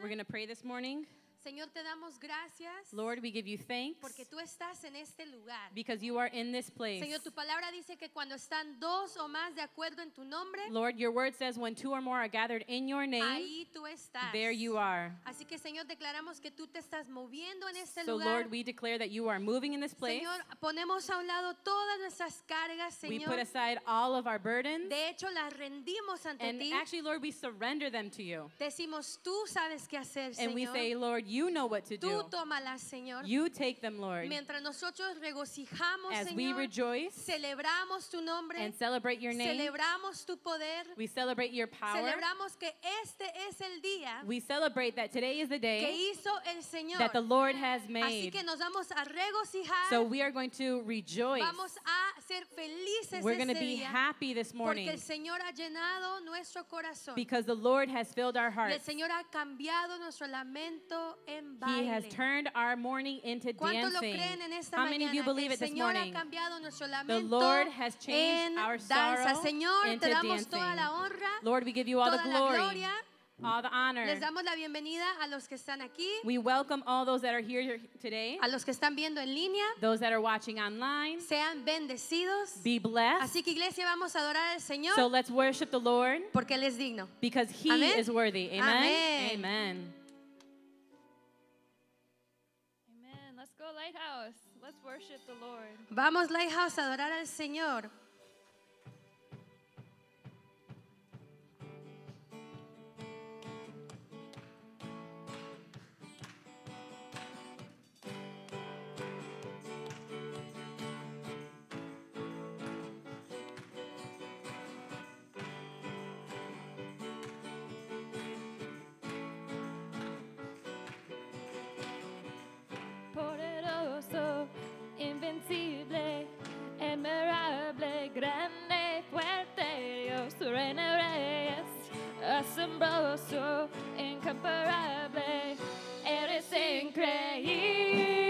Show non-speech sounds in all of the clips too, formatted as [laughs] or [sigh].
We're going to pray this morning. Señor, te damos gracias Lord, we give you thanks porque tú estás en este lugar. because you are in this place. Señor, tu palabra dice que cuando están dos o más de acuerdo en tu nombre, Lord, your word says when two or more are gathered in your name, ahí tú estás. there you are. Así que, Señor, declaramos que tú te estás moviendo en este So, lugar. Lord, we declare that you are moving in this place. Señor, ponemos a un lado todas nuestras cargas, We Señor. put aside all of our burdens. De hecho, las rendimos ante And ti. actually, Lord, we surrender them to you. Decimos, tú sabes qué hacer, And we Señor. say, Lord, you know what to tú do. tómalas, Señor. You take them, Lord. Mientras nosotros regocijamos, As we rejoice celebramos tu nombre, and celebrate your name, celebramos tu poder, we celebrate your power. celebramos que este es el día We celebrate that today is the que day hizo el Señor. that the Lord has Así made. que nos vamos a regocijar, So we are going to rejoice. vamos a ser felices We're going to be happy this porque morning el Señor ha llenado nuestro corazón. because the Lord has filled our Y el hearts. Señor ha cambiado nuestro lamento en He has baile. turned our morning into ¿Cuántos lo dancing. creen en esta How many of you believe el it this morning? The Lord has changed our sorrow Señor, into dancing. honra, Lord, we give you all the glory, gloria. all the honor. Les damos la bienvenida a los que están aquí, We welcome all those that are here today, a los que están viendo en línea. those that are watching online. Sean bendecidos. Be blessed. Así que iglesia, vamos a adorar al Señor So let's worship the Lord porque Él es digno. because He Amén. is worthy. Amen. Amen. Amen. Let's worship the Lord. Vamos, Lighthouse, a adorar al Señor. Poderoso, invencible, admirable, grande, fuerte, Dios, reina reyes, asombroso, incomparable, eres increíble.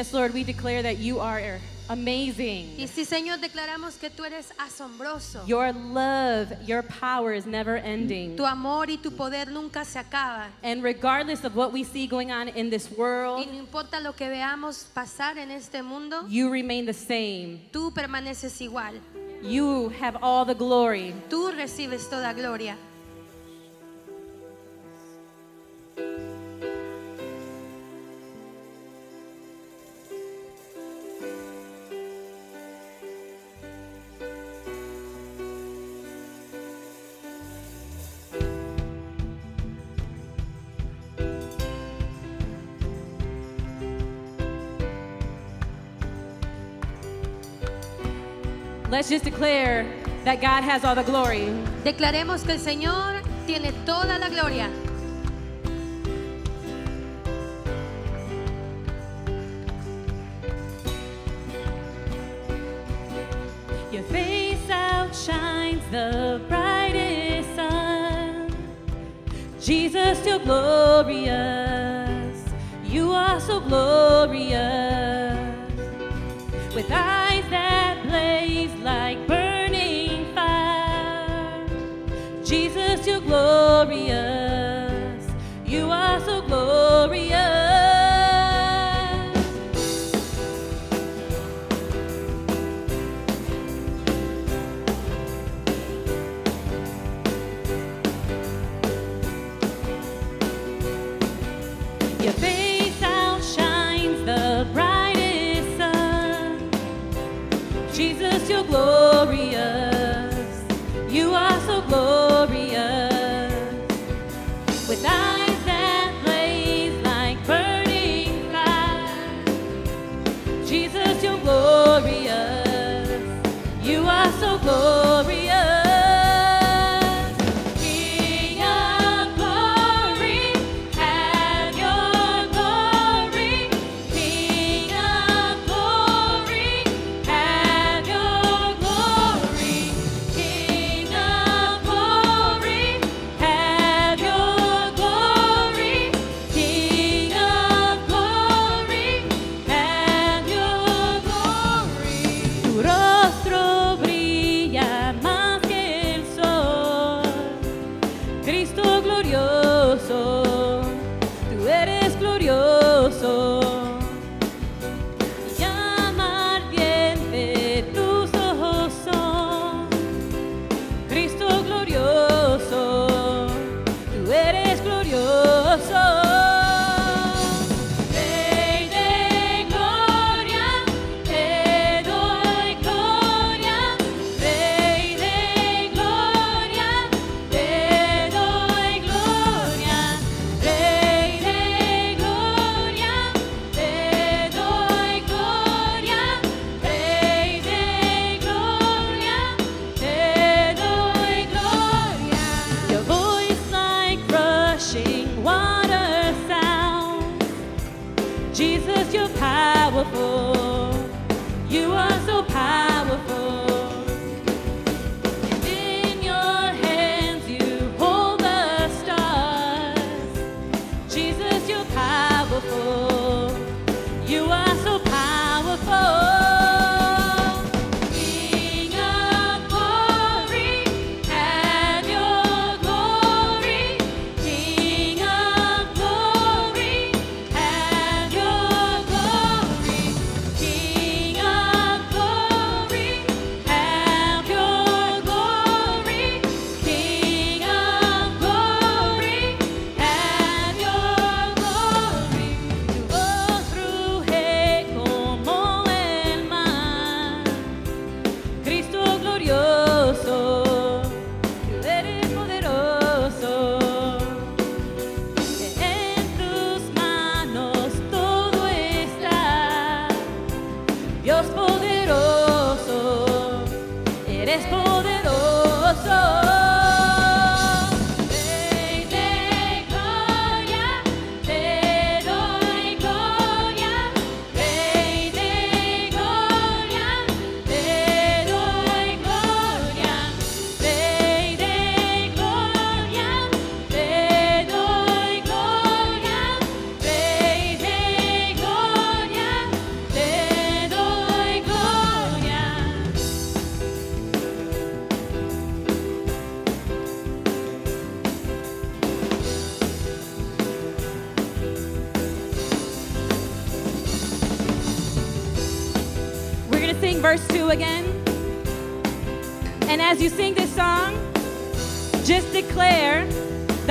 Yes, Lord, we declare that you are amazing. Y sí, Señor, declaramos que tú eres asombroso. Your love, your power is never ending. Tu amor y tu poder nunca se acaba. And regardless of what we see going on in this world, Y no importa lo que veamos pasar en este mundo, you remain the same. tú permaneces igual. You have all the glory. Tú recibes toda gloria. Let's just declare that God has all the glory. Declaremos que el Señor tiene toda la gloria. Your face outshines the brightest sun. Jesus, you're glorious. You are so glorious. With glorious. Are powerful.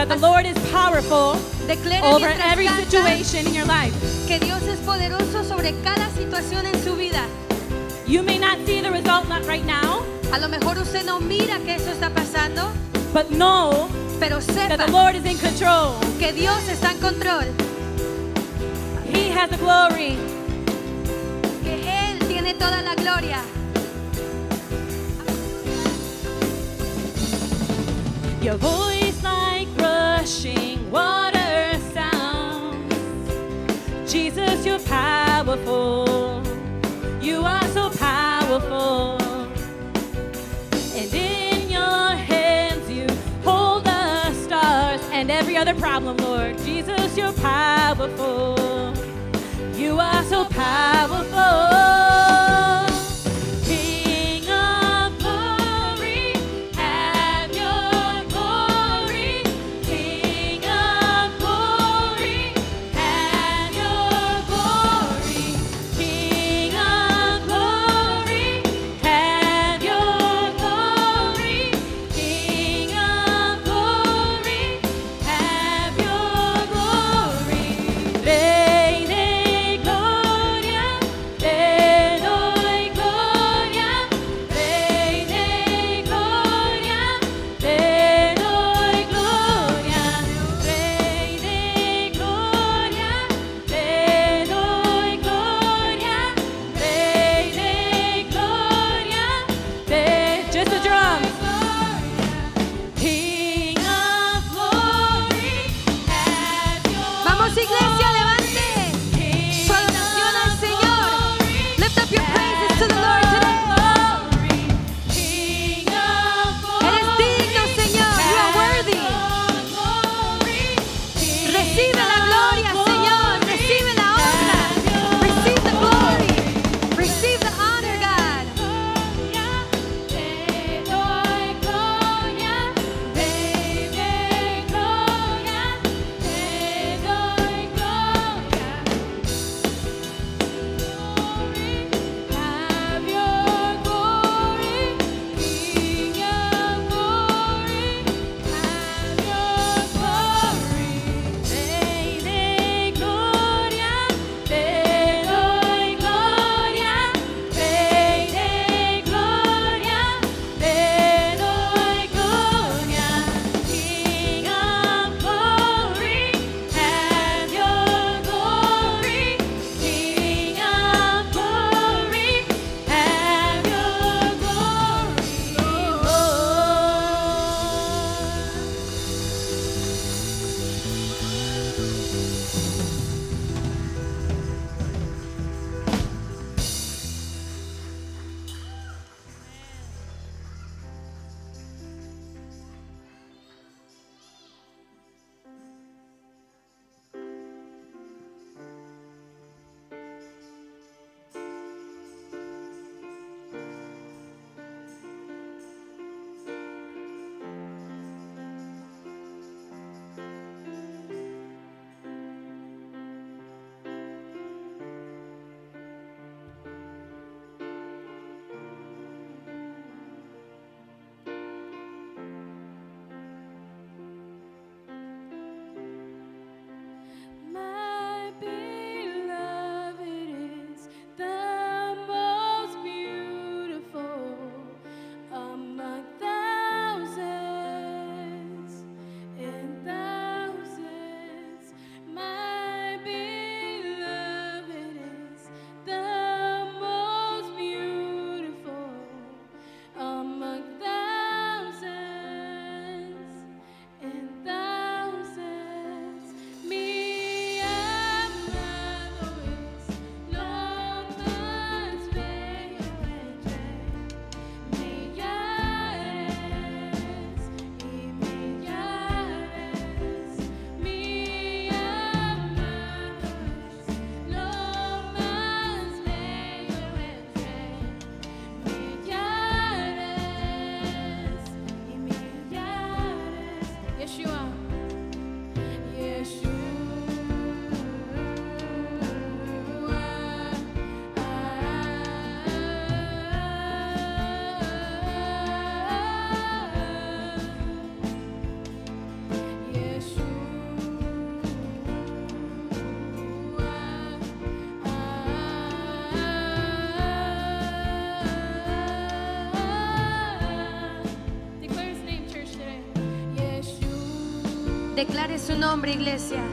The Lord is powerful over every situation in your life. que Dios es poderoso sobre cada situación en su vida. You may not see the result not right now, A lo mejor usted no mira que eso está pasando, but know pero that sepa the Lord is in control. que Dios está en control, He has the glory. que Él tiene toda la gloria. Voice like rushing water sounds. Jesus, you're powerful. You are so powerful. And in your hands you hold the stars and every other problem, Lord. Jesus, you're powerful. You are so powerful. Declare su nombre, iglesia.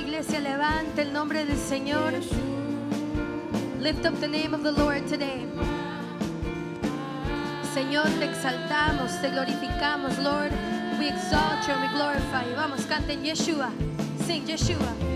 iglesia, levanta el nombre del Señor. Lift up the name of the Lord today. Señor, te exaltamos, te glorificamos, Lord. We exalt you and we glorify you. Vamos, canten Yeshua. Sing Yeshua.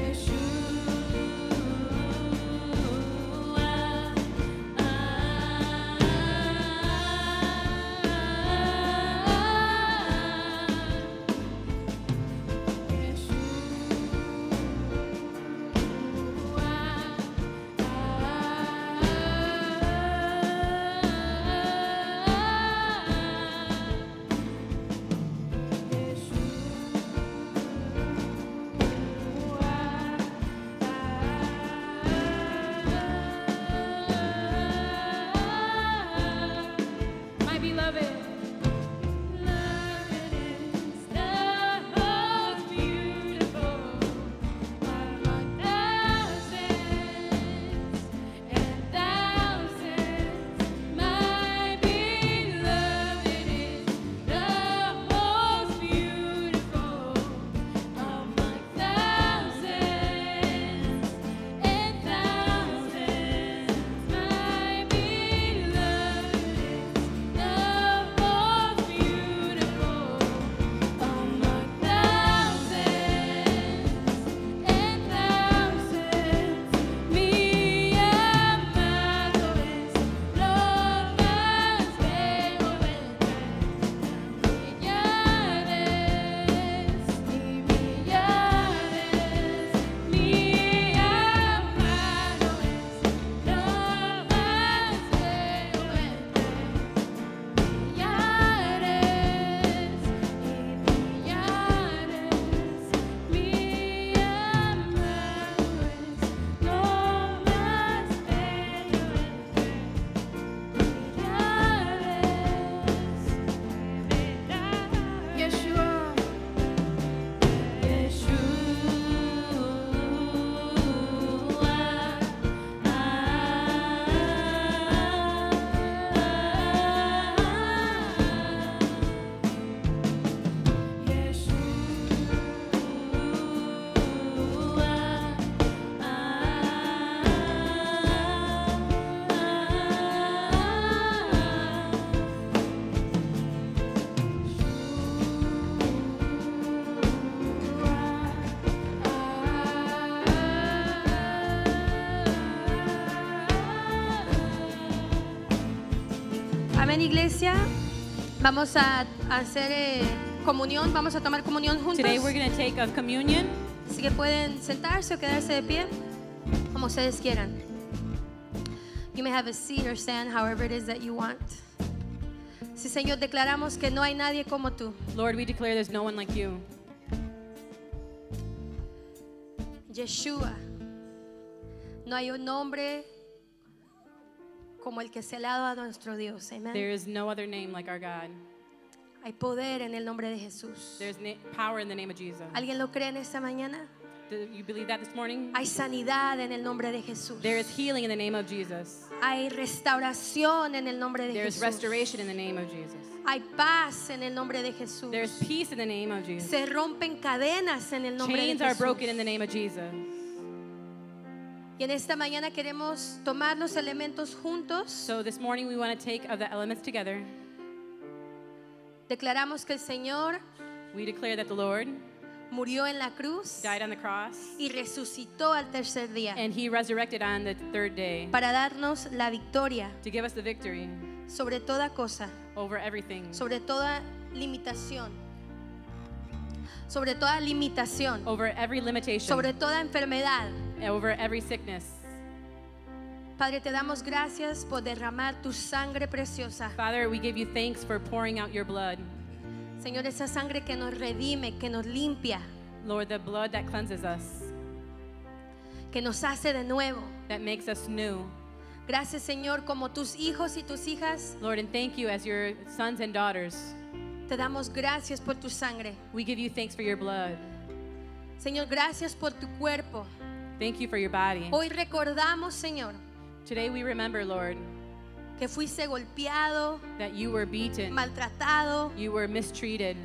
Vamos a hacer eh, comunión, vamos a tomar comunión juntos. Today we're going to take a communion. Así que pueden sentarse o quedarse de pie, como ustedes quieran. You may have a seat or stand, however it is that you want. Sí, Señor, declaramos que no hay nadie como tú. Lord, we declare there's no one like you. Yeshua. No hay un nombre como el que se le ha dado a nuestro Dios. Amén. There is no other name like our God. Hay poder en el nombre de Jesús. There's na- power in the name of Jesus. ¿Alguien lo cree en esta mañana? Do you believe that this morning? Hay sanidad en el nombre de Jesús. There is healing in the name of Jesus. Hay restauración en el nombre de There is Jesús. restoration in the name of Jesus. Hay paz en el nombre de Jesús. There is peace in the name of Jesus. Se rompen cadenas en el nombre de Chains are Jesús. broken in the name of Jesus. Y en esta mañana queremos tomar los elementos juntos. So this morning we want to take of the elements together. Declaramos que el Señor We declare that the Lord murió en la cruz died on the cross y resucitó al tercer día and he resurrected on the third day para darnos la victoria to give us the victory sobre toda cosa, over everything, sobre toda limitación, sobre toda limitación, over every limitation, sobre toda enfermedad. over every sickness. Padre, te damos gracias por derramar tu sangre preciosa. Father, we give you thanks for pouring out your blood. Señor, esa sangre que nos redime, que nos limpia, Lord, the blood that cleanses us, que nos hace de nuevo. that makes us new. Gracias, Señor, como tus hijos y tus hijas, Lord, and thank you as your sons and daughters. Te damos gracias por tu sangre. We give you thanks for your blood. Señor, gracias por tu cuerpo. Thank you for your body. Hoy recordamos, Señor, Today we remember, Lord, que fuiste golpeado, that you were beaten, maltratado. you were mistreated,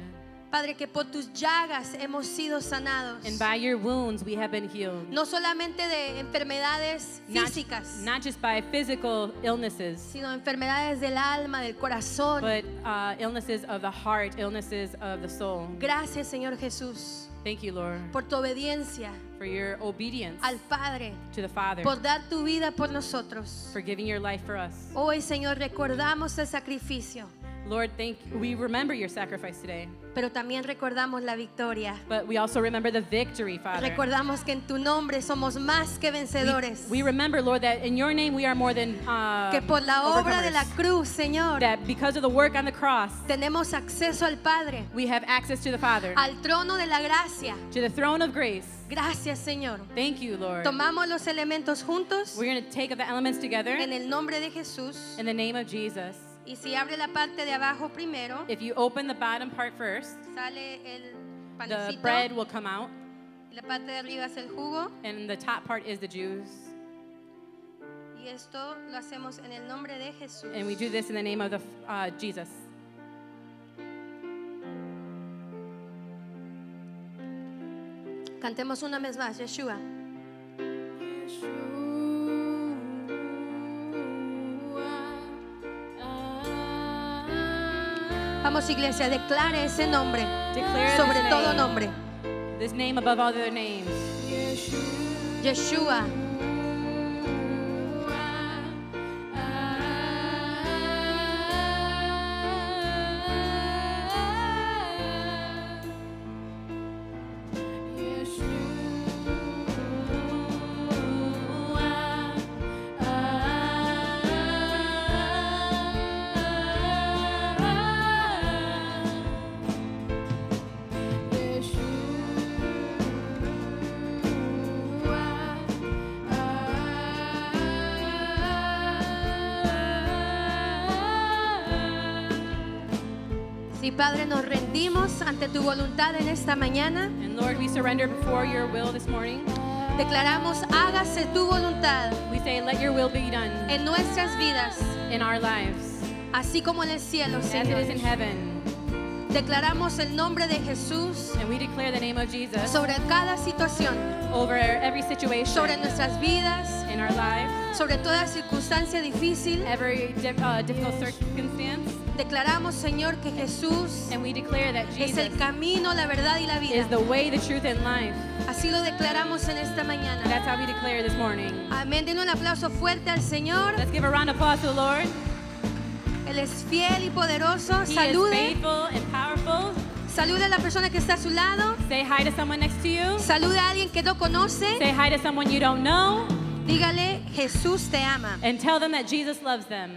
Padre, que por tus llagas hemos sido sanados. and by your wounds we have been healed. No solamente de enfermedades Not, físicas, not just by physical illnesses, sino enfermedades del alma, del corazón. but uh, illnesses of the heart, illnesses of the soul. Gracias, Señor Jesús, Thank you, Lord, por tu obediencia for your obedience al Padre, to the Father, por dar tu vida por nosotros. for giving your life for us. Hoy, Señor, recordamos el sacrificio, Lord, thank you. we remember your sacrifice today, pero también recordamos la victoria. but we also remember the victory, Father. Recordamos que en tu nombre somos más que vencedores. We, we remember, Lord, that in your name we are more than uh, que por la obra de la cruz, Señor, That because of the work on the cross, tenemos acceso al Padre, we have access to the Father, al trono de la gracia. to the throne of grace. Gracias, Señor. Thank you, Lord. Tomamos los elementos juntos We're going to take the elements together en el nombre de Jesús. in the name of Jesus. Y si abre la parte de abajo primero, If you open the bottom part first, sale el the panecito. bread will come out, y la parte de arriba es el jugo. and the top part is the juice. Y esto lo hacemos en el nombre de Jesús. And we do this in the name of the uh, Jesus. Cantemos una vez más, Yeshua. Vamos, iglesia, declare ese nombre Declare sobre this todo name. nombre. This name above all other names. Yeshua. Padre, nos rendimos ante tu voluntad en esta mañana. And Lord, we surrender before your will this morning. Declaramos, hágase tu voluntad We say, let your will be done en nuestras vidas, in our lives así como en el cielo, as it Señor. is in heaven. Declaramos el nombre de Jesús And we declare the name of Jesus sobre cada situación, over every situation sobre nuestras vidas, in our lives, sobre toda circunstancia difícil. every uh, difficult circumstance. Declaramos, Señor, que Jesús And we declare that es Jesus el camino, la verdad y la vida. is the way, the truth, and life. Así lo declaramos en esta mañana. That's how we declare this morning. Amén. Den un aplauso fuerte al Señor. Let's give a round of applause to the Lord. Él es fiel y poderoso. He is Salude. faithful and powerful. Salude a la persona que está a su lado. Say hi to someone next to you. Salude a alguien que no conoce. Say hi to someone you don't know. Dígale, Jesús te ama. And tell them that Jesus loves them.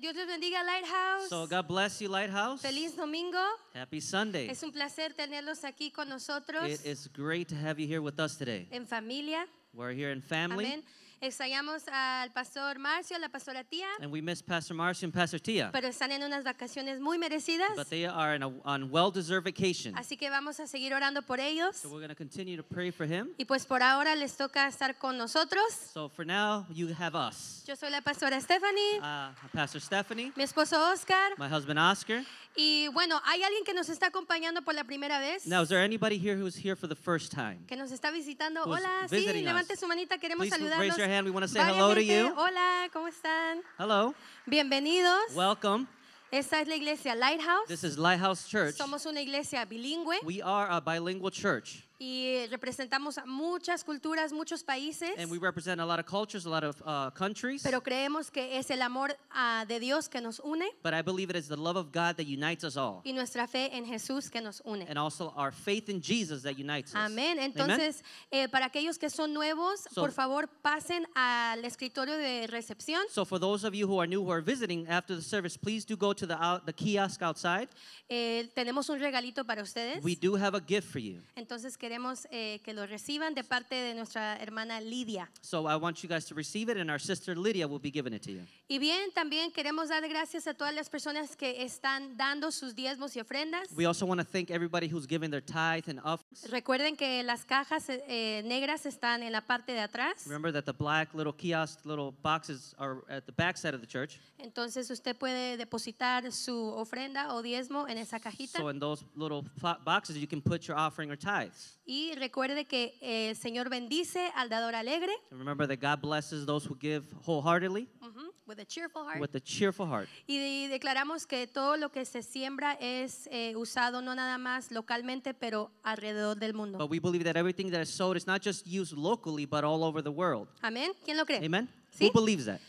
Dios les bendiga, Lighthouse. So God bless you, Lighthouse. Feliz domingo. Happy Sunday. Es un placer tenerlos aquí con nosotros It is great to have you here with us today. en familia. We're here in family, Amén. Extrañamos al pastor Marcio, la pastora Tía, and we miss Pastor Marcio and Pastor Tia, pero están en unas vacaciones muy merecidas. but they are in a, on well-deserved vacation. Así que vamos a seguir orando por ellos. So we're going to continue to pray for him. Y pues por ahora les toca estar con nosotros. So for now, you have us, Yo soy la pastora Stephanie, uh, Pastor Stephanie, mi esposo Oscar. my husband Oscar. Y bueno, hay alguien que nos está acompañando por la primera vez. Now, is there anybody here who's here for the first time? Que nos está visitando. Who's Hola, sí, visiting us. levante su manita, queremos Please saludarlos. raise your hand. We want to say hello to gente. you. Hola, ¿cómo están? Hello, Bienvenidos. welcome. Esta es la iglesia Lighthouse. This is Lighthouse Church. Somos una iglesia bilingüe We are a bilingual church, y representamos a muchas culturas, muchos países. and we represent a lot of cultures, a lot of uh, countries. Pero creemos que es el amor ah, de Dios que nos une But I believe it is the love of God that unites us all, y nuestra fe en Jesús que nos une. and also our faith in Jesus that unites us. Amén. Amen? Entonces, eh, para aquellos que son nuevos, So- por favor pasen al escritorio de recepción. So for those of you who are new who are visiting after the service, please do go to the out, the kiosk outside. Eh, tenemos un regalito para ustedes. We do have a gift for you. Entonces queremos eh, que lo reciban de parte de nuestra hermana Lidia. So I want you guys to receive it, and our sister Lydia will be giving it to you. Y bien, también queremos dar gracias a todas las personas que están dando sus diezmos y ofrendas. We also want to thank everybody who's giving their tithe and offerings. Recuerden que las cajas eh, negras están en la parte de atrás. Remember that the black little kiosk, little boxes are at the back side of the church. Entonces usted puede depositar su ofrenda o diezmo en esa cajita. So in those little boxes, you can put your offering or tithes. Y recuerde que eh, el Señor bendice al dador alegre. And remember that God blesses those who give wholeheartedly ujú, with a cheerful heart. with a cheerful heart. Y declaramos que todo lo que se siembra es eh, usado no nada más localmente, pero alrededor del mundo. But we believe that everything that is sowed is not just used locally, but all over the world. Amén. ¿Quién lo cree? Amen? ¿Sí? Who believes that?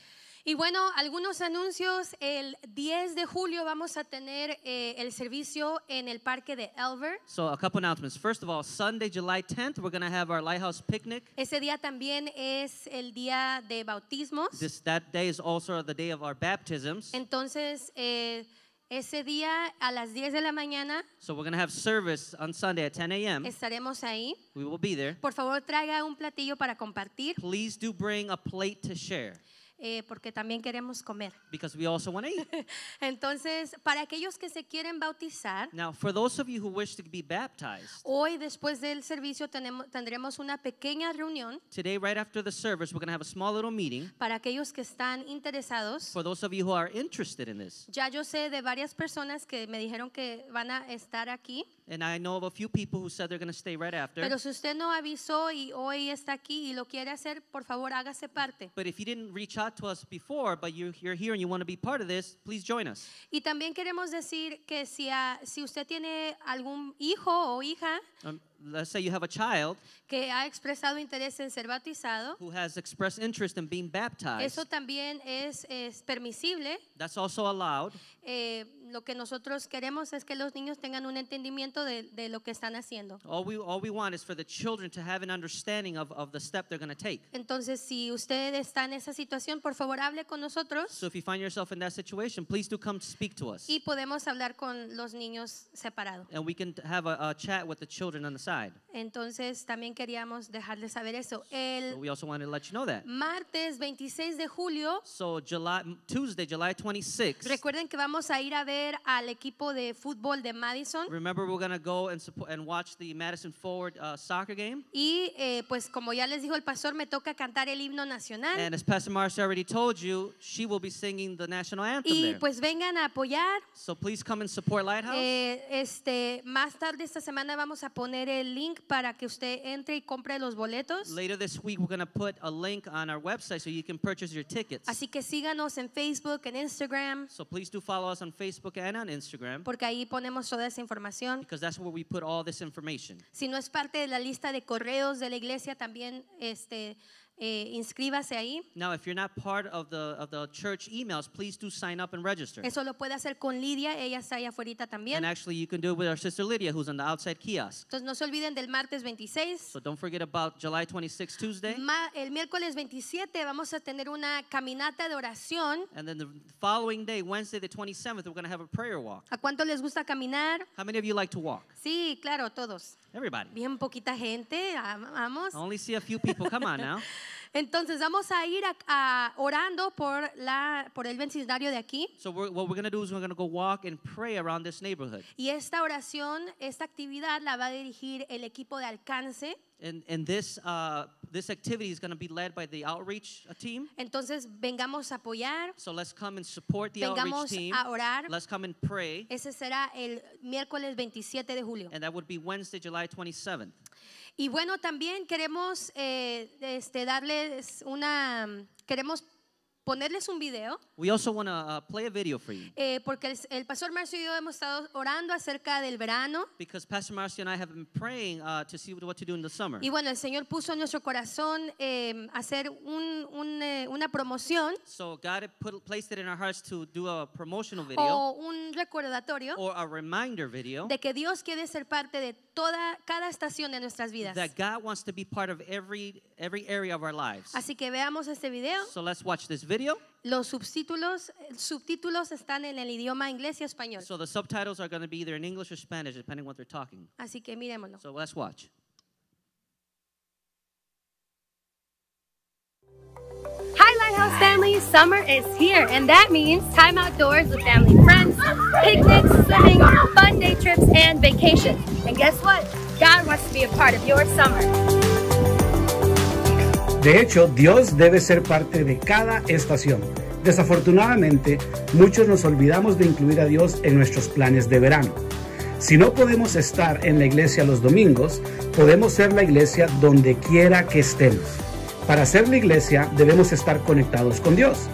Y bueno, algunos anuncios. El 10 de julio vamos a tener eh, el servicio en el parque de Elver. So, a couple announcements. First of all, Sunday, July 10th, we're going to have our Lighthouse picnic. Ese día también es el día de bautismos. This that day is also the day of our baptisms. Entonces, eh, Ese día a las 10 de la mañana So we're going to have service on Sunday at 10 a.m. estaremos ahí. We will be there. Por favor, traiga un platillo para compartir, Please do bring a plate to share eh, porque también queremos comer. [laughs] because we also want to eat. Entonces, para aquellos que se quieren bautizar, Now, for those of you who wish to be baptized, hoy después del servicio tenemos, tendremos una pequeña reunión today, right after the service, we're going to have a small little meeting. para aquellos que están interesados. For those of you who are interested in this, Ya yo sé de varias personas que me dijeron que van a estar aquí, and I know of a few people who said they're going to stay right after. pero si usted no avisó y hoy está aquí y lo quiere hacer, por favor hágase parte. But if you didn't reach out to us before, but you're, you're here and you want to be part of this, please join us. Y también queremos decir que si, a- si usted tiene algún hijo o hija Um, let's say you have a child que ha expresado interés en ser bautizado, who has expressed interest in being baptized. eso también es, es permisible. That's also allowed. Eh, lo que nosotros queremos es que los niños tengan un entendimiento de, de lo que están haciendo. All we, all we want is for the children to have an understanding of, of the step they're going to take. Entonces, si usted está en esa situación, por favor hable con nosotros So if you find yourself in that situation, please do come speak to us. y podemos hablar con los niños separados. And we can have a, a chat with the children on the side. Entonces, también queríamos dejarles saber eso. El we also wanted to let you know that. martes 26 de julio, So July, Tuesday, July 26th, recuerden que vamos a ir a ver al equipo de fútbol de Madison. remember we're going to go and, support, and watch the Madison Forward uh, soccer game. Y eh, pues como ya les dijo el pastor, me toca cantar el himno nacional. And as Pastor Marcia already told you, she will be singing the national anthem Y there. pues vengan a apoyar. So please come and support Lighthouse. Eh, este, más tarde esta semana vamos a poner el link para que usted entre y compre los boletos. Later this week, we're going to put a link on our website so you can purchase your tickets. Así que síganos en Facebook, en Instagram, So please do follow us on Facebook and on Instagram porque ahí ponemos toda esa información. because that's where we put all this information. Si no es parte de la lista de correos de la iglesia, también este, eh, inscríbase ahí. Now, if you're not part of the of the church emails, please do sign up and register. Eso lo puede hacer con Lidia, ella está ahí afuera también. And actually, you can do it with our sister Lydia, who's on the outside kiosk. Entonces no se olviden del martes 26. So don't forget about July 26th, Tuesday. Ma- el miércoles 27 vamos a tener una caminata de oración. And then the following day, Wednesday the 27th, we're going to have a prayer walk. ¿A cuánto les gusta caminar? How many of you like to walk? Sí, claro, todos. Everybody. Bien poquita gente, am- vamos. I only see a few people. Come on now. [laughs] Entonces vamos a ir a, a- orando por, la, por el vecindario de aquí. So we're, what we're going to do is we're going to go walk and pray around this neighborhood. Y esta oración, esta actividad la va a dirigir el equipo de alcance. And, and this, uh, this activity is going to be led by the outreach uh, team. Entonces vengamos a apoyar. So let's come and support the outreach Vengamos team. a orar. Let's come and pray. Ese será el miércoles 27 de julio. And that would be Wednesday, July 27th. Y bueno, también queremos eh, este, darles una, queremos ponerles un video, We also want to uh, play a video for you. Eh, porque el, el pastor Marcio y yo hemos estado orando acerca del verano. because Pastor Marcio and I have been praying uh, to see what to do in the summer. Y bueno, el Señor puso en nuestro corazón eh, hacer un- un, eh, una promoción. So God put, placed it in our hearts to do a promotional video. o un recordatorio or a reminder video. de que Dios quiere ser parte de toda cada estación de nuestras vidas. that God wants to be part of every every area of our lives. Así que veamos este video. So let's watch this video. Los subtítulos, subtítulos están en el idioma inglés y español. So the subtitles are going to be either in English or Spanish, depending what they're talking. Así que miremoslo. So let's watch. Lighthouse family. Summer is here, and that means time outdoors with family friends, picnics, swimming, fun day trips, and vacations. And guess what? God wants to be a part of your summer. De hecho, Dios debe ser parte de cada estación. Desafortunadamente, muchos nos olvidamos de incluir a Dios en nuestros planes de verano. Si no podemos estar en la iglesia los domingos, podemos ser la iglesia donde quiera que estemos. Para ser la iglesia debemos estar conectados con Dios.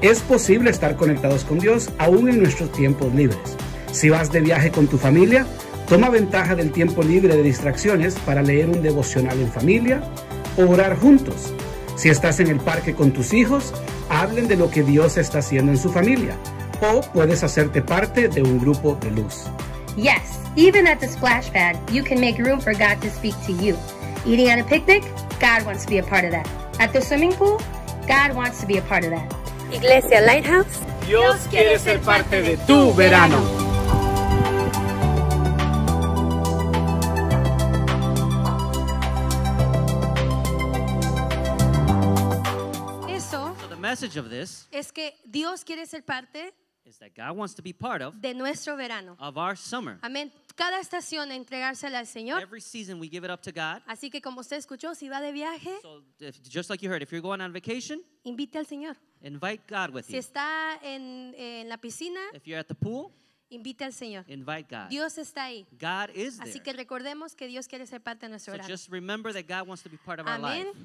Es posible estar conectados con Dios aún en nuestros tiempos libres. Si vas de viaje con tu familia, toma ventaja del tiempo libre de distracciones para leer un devocional en familia o orar juntos. Si estás en el parque con tus hijos, hablen de lo que Dios está haciendo en su familia. O puedes hacerte parte de un grupo de luz. Yes, even at the splash pad, you can make room for God to speak to you. Eating at a picnic, God wants to be a part of that. At the swimming pool, God wants to be a part of that. Iglesia Lighthouse, Dios quiere ser parte de tu verano. So the message of this es que Dios quiere ser parte is that God wants to be part of de nuestro verano. of our summer. Amén. Cada estación entregársela al Señor. Every season we give it up to God. Así que como usted escuchó, si va de viaje, So if, just like you heard, if you're going on vacation, invite al Señor. invite God with Si you. está en, en la piscina, If you're at the pool, invite al Señor. invite God. Dios está ahí. God is there. Así que recordemos que Dios quiere ser parte de nuestro So verano. just remember that God wants to be part of our Amén. life.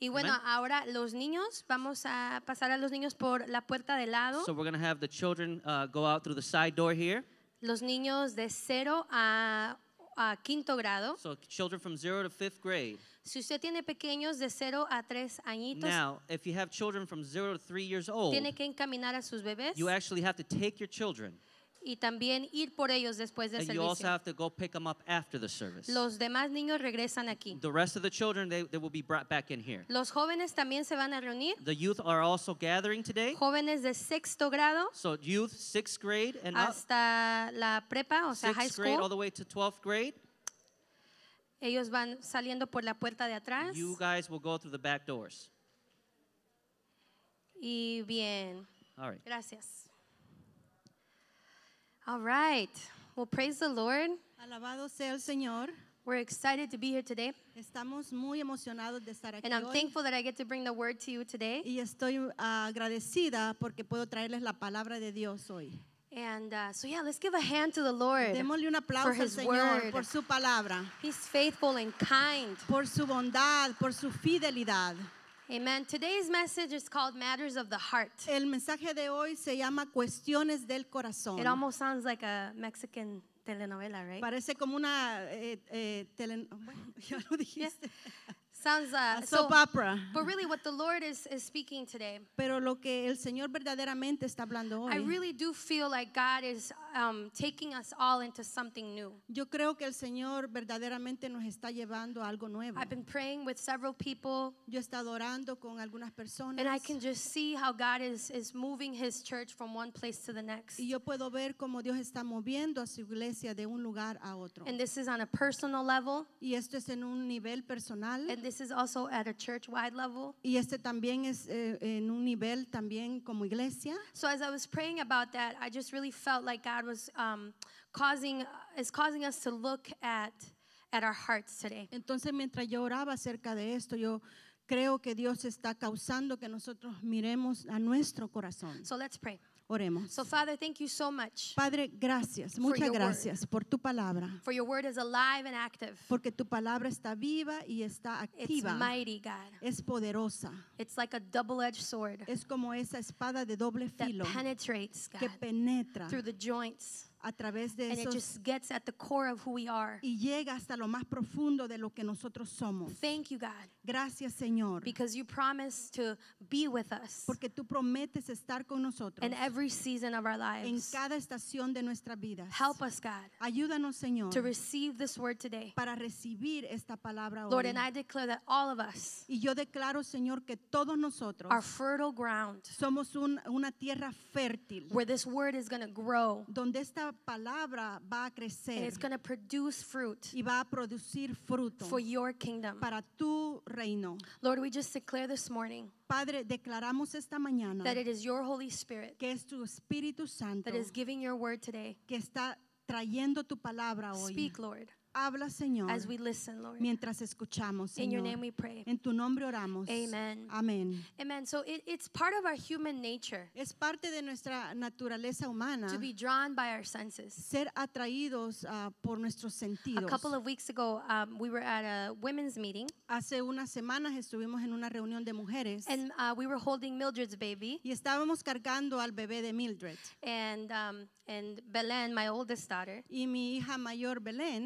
Y bueno, Amén. ahora los niños, vamos a pasar a los niños por la puerta de lado. So we're going to have the children uh, go out through the side door here. Los niños de 0 a, a quinto grado. So children from zero to fifth grade. Si usted tiene pequeños de 0 a 3 añitos, Now, if you have children from zero to three years old, tiene que encaminar a sus bebés you actually have to take your children y también ir por ellos después del and you also servicio. have to go pick them up after the service. Los demás niños regresan aquí. The rest of the children, they, they will be brought back in here. Los jóvenes también se van a reunir. The youth are also gathering today. Jóvenes de sexto grado So youth, sixth grade and up, hasta la prepa, o sea, high sixth grade all school. the way to 12th grade, Ellos van saliendo por la puerta de atrás. you guys will go through the back doors. Y bien, All right. gracias. All right. Well, praise the Lord. Alabado sea el Señor. We're excited to be here today. Estamos muy emocionados de estar aquí And I'm hoy. thankful that I get to bring the word to you today. Y estoy ah, agradecida porque puedo traerles la palabra de Dios hoy. And uh, so, yeah, let's give a hand to the Lord. Démosle un for aplauso al his Señor word. por su palabra, He's faithful and kind. por su bondad, por su fidelidad. Amen. Today's message is called Matters of the Heart. El mensaje de hoy se llama Cuestiones del Corazón. It almost sounds like a Mexican telenovela, right? Parece como una eh, eh, tele- [laughs] bueno, ya lo dijiste. Sounds uh, A so, soap opera. But really, what the Lord is, is speaking today, Pero lo que el Señor verdaderamente está hablando hoy. I really do feel like God is um, taking us all into something new. yo creo que el Señor verdaderamente nos está llevando a algo nuevo. I've been praying with several people, Yo he estado orando con algunas personas and I can just see how God is, is moving His church from one place to the next. y yo puedo ver cómo Dios está moviendo a su iglesia de un lugar a otro. And this is on a personal level, Y esto es en un nivel personal and this is also at a church wide level. y este también es eh, en un nivel también como iglesia. So as I was praying about that, I just really felt like God was um, causing is causing us to look at at our hearts today. Entonces mientras yo oraba acerca de esto, yo creo que Dios está causando que nosotros miremos a nuestro corazón. So let's pray. Oremos. So Father, thank you so much Padre, gracias, muchas your word. gracias por tu palabra, for your word is alive and active. porque tu palabra está viva y está activa. It's mighty, God. es poderosa, It's like a double-edged sword es como esa espada de doble filo. that penetrates, que God, penetra through the joints, a través de and it esos just gets at the core of who we are. y llega hasta lo más profundo de lo que nosotros somos. Thank you, God, Gracias, Señor, because you promise to be with us porque tú prometes estar con nosotros in every season of our en lives. cada estación de nuestra vida. Help us, God, Ayúdanos, Señor, to receive this word today. para recibir esta palabra Lord, hoy. and I declare that all of us Y yo declaro, Señor, que todos nosotros are fertile ground somos un- una tierra fértil where this word is going to grow donde esta palabra va a crecer it's going to produce fruit y va a producir fruto for your kingdom. para tu reino. Lord, we just declare this morning Padre, declaramos esta mañana that it is your Holy Spirit que es tu Espíritu Santo that is giving your word today. que está trayendo tu palabra hoy. Speak, Lord, Habla, Señor, as we listen, Lord. mientras escuchamos, In your name we pray. En tu nombre oramos. Amen. Amén. Amen. So it, it's part of our human nature Es parte de nuestra naturaleza humana to be drawn by our senses. ser atraídos ah, por nuestros A sentidos. couple of weeks ago, um, we were at a women's meeting Hace unas semanas estuvimos en una reunión de mujeres and uh, we were holding Mildred's baby. y estábamos cargando al bebé de Mildred. And, um, and Belen, my oldest daughter, Y mi hija mayor,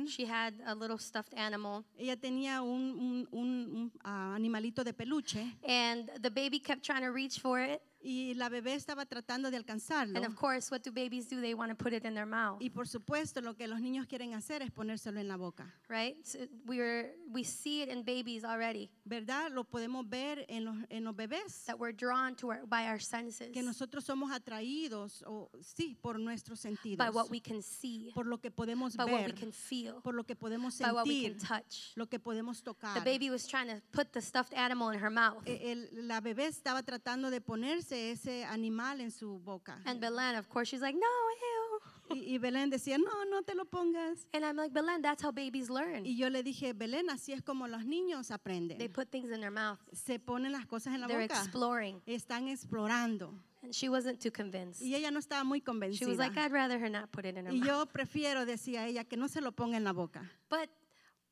she had a little stuffed animal. ella tenía un, un- un- un, ah, animalito de peluche And the baby kept trying to reach for it. Y la bebé estaba tratando de alcanzarlo. And of course, what do babies do? They want to put it in their mouth, Y por supuesto, lo que los niños quieren hacer es ponérselo en la boca. right? So we're we see it in babies already ¿Verdad? Lo podemos ver en los, en los bebés. that we're drawn to our, by our senses, Que nosotros somos atraídos, o sí, por nuestros sentidos. by what we can see, por lo que podemos by what we ver, can feel, por lo que podemos by what we sentir, can touch. lo que podemos tocar. The baby was trying to put the stuffed animal in her mouth, E- el- la bebé estaba tratando de ponerse ese animal en su boca. and Belen, of course, she's like, "No, ew." Y, y Belén decía, no, no te lo pongas. And I'm like, Belen, that's how babies learn. Y yo le dije, Belén, así es como los niños aprenden. They put things in their mouth. Se ponen las cosas en la They're boca. exploring. Están explorando. And she wasn't too convinced. Y ella no estaba muy She was convencida. like, I'd rather her not put it in her Y mouth. yo prefiero, decía ella, que no se lo ponga en la boca. But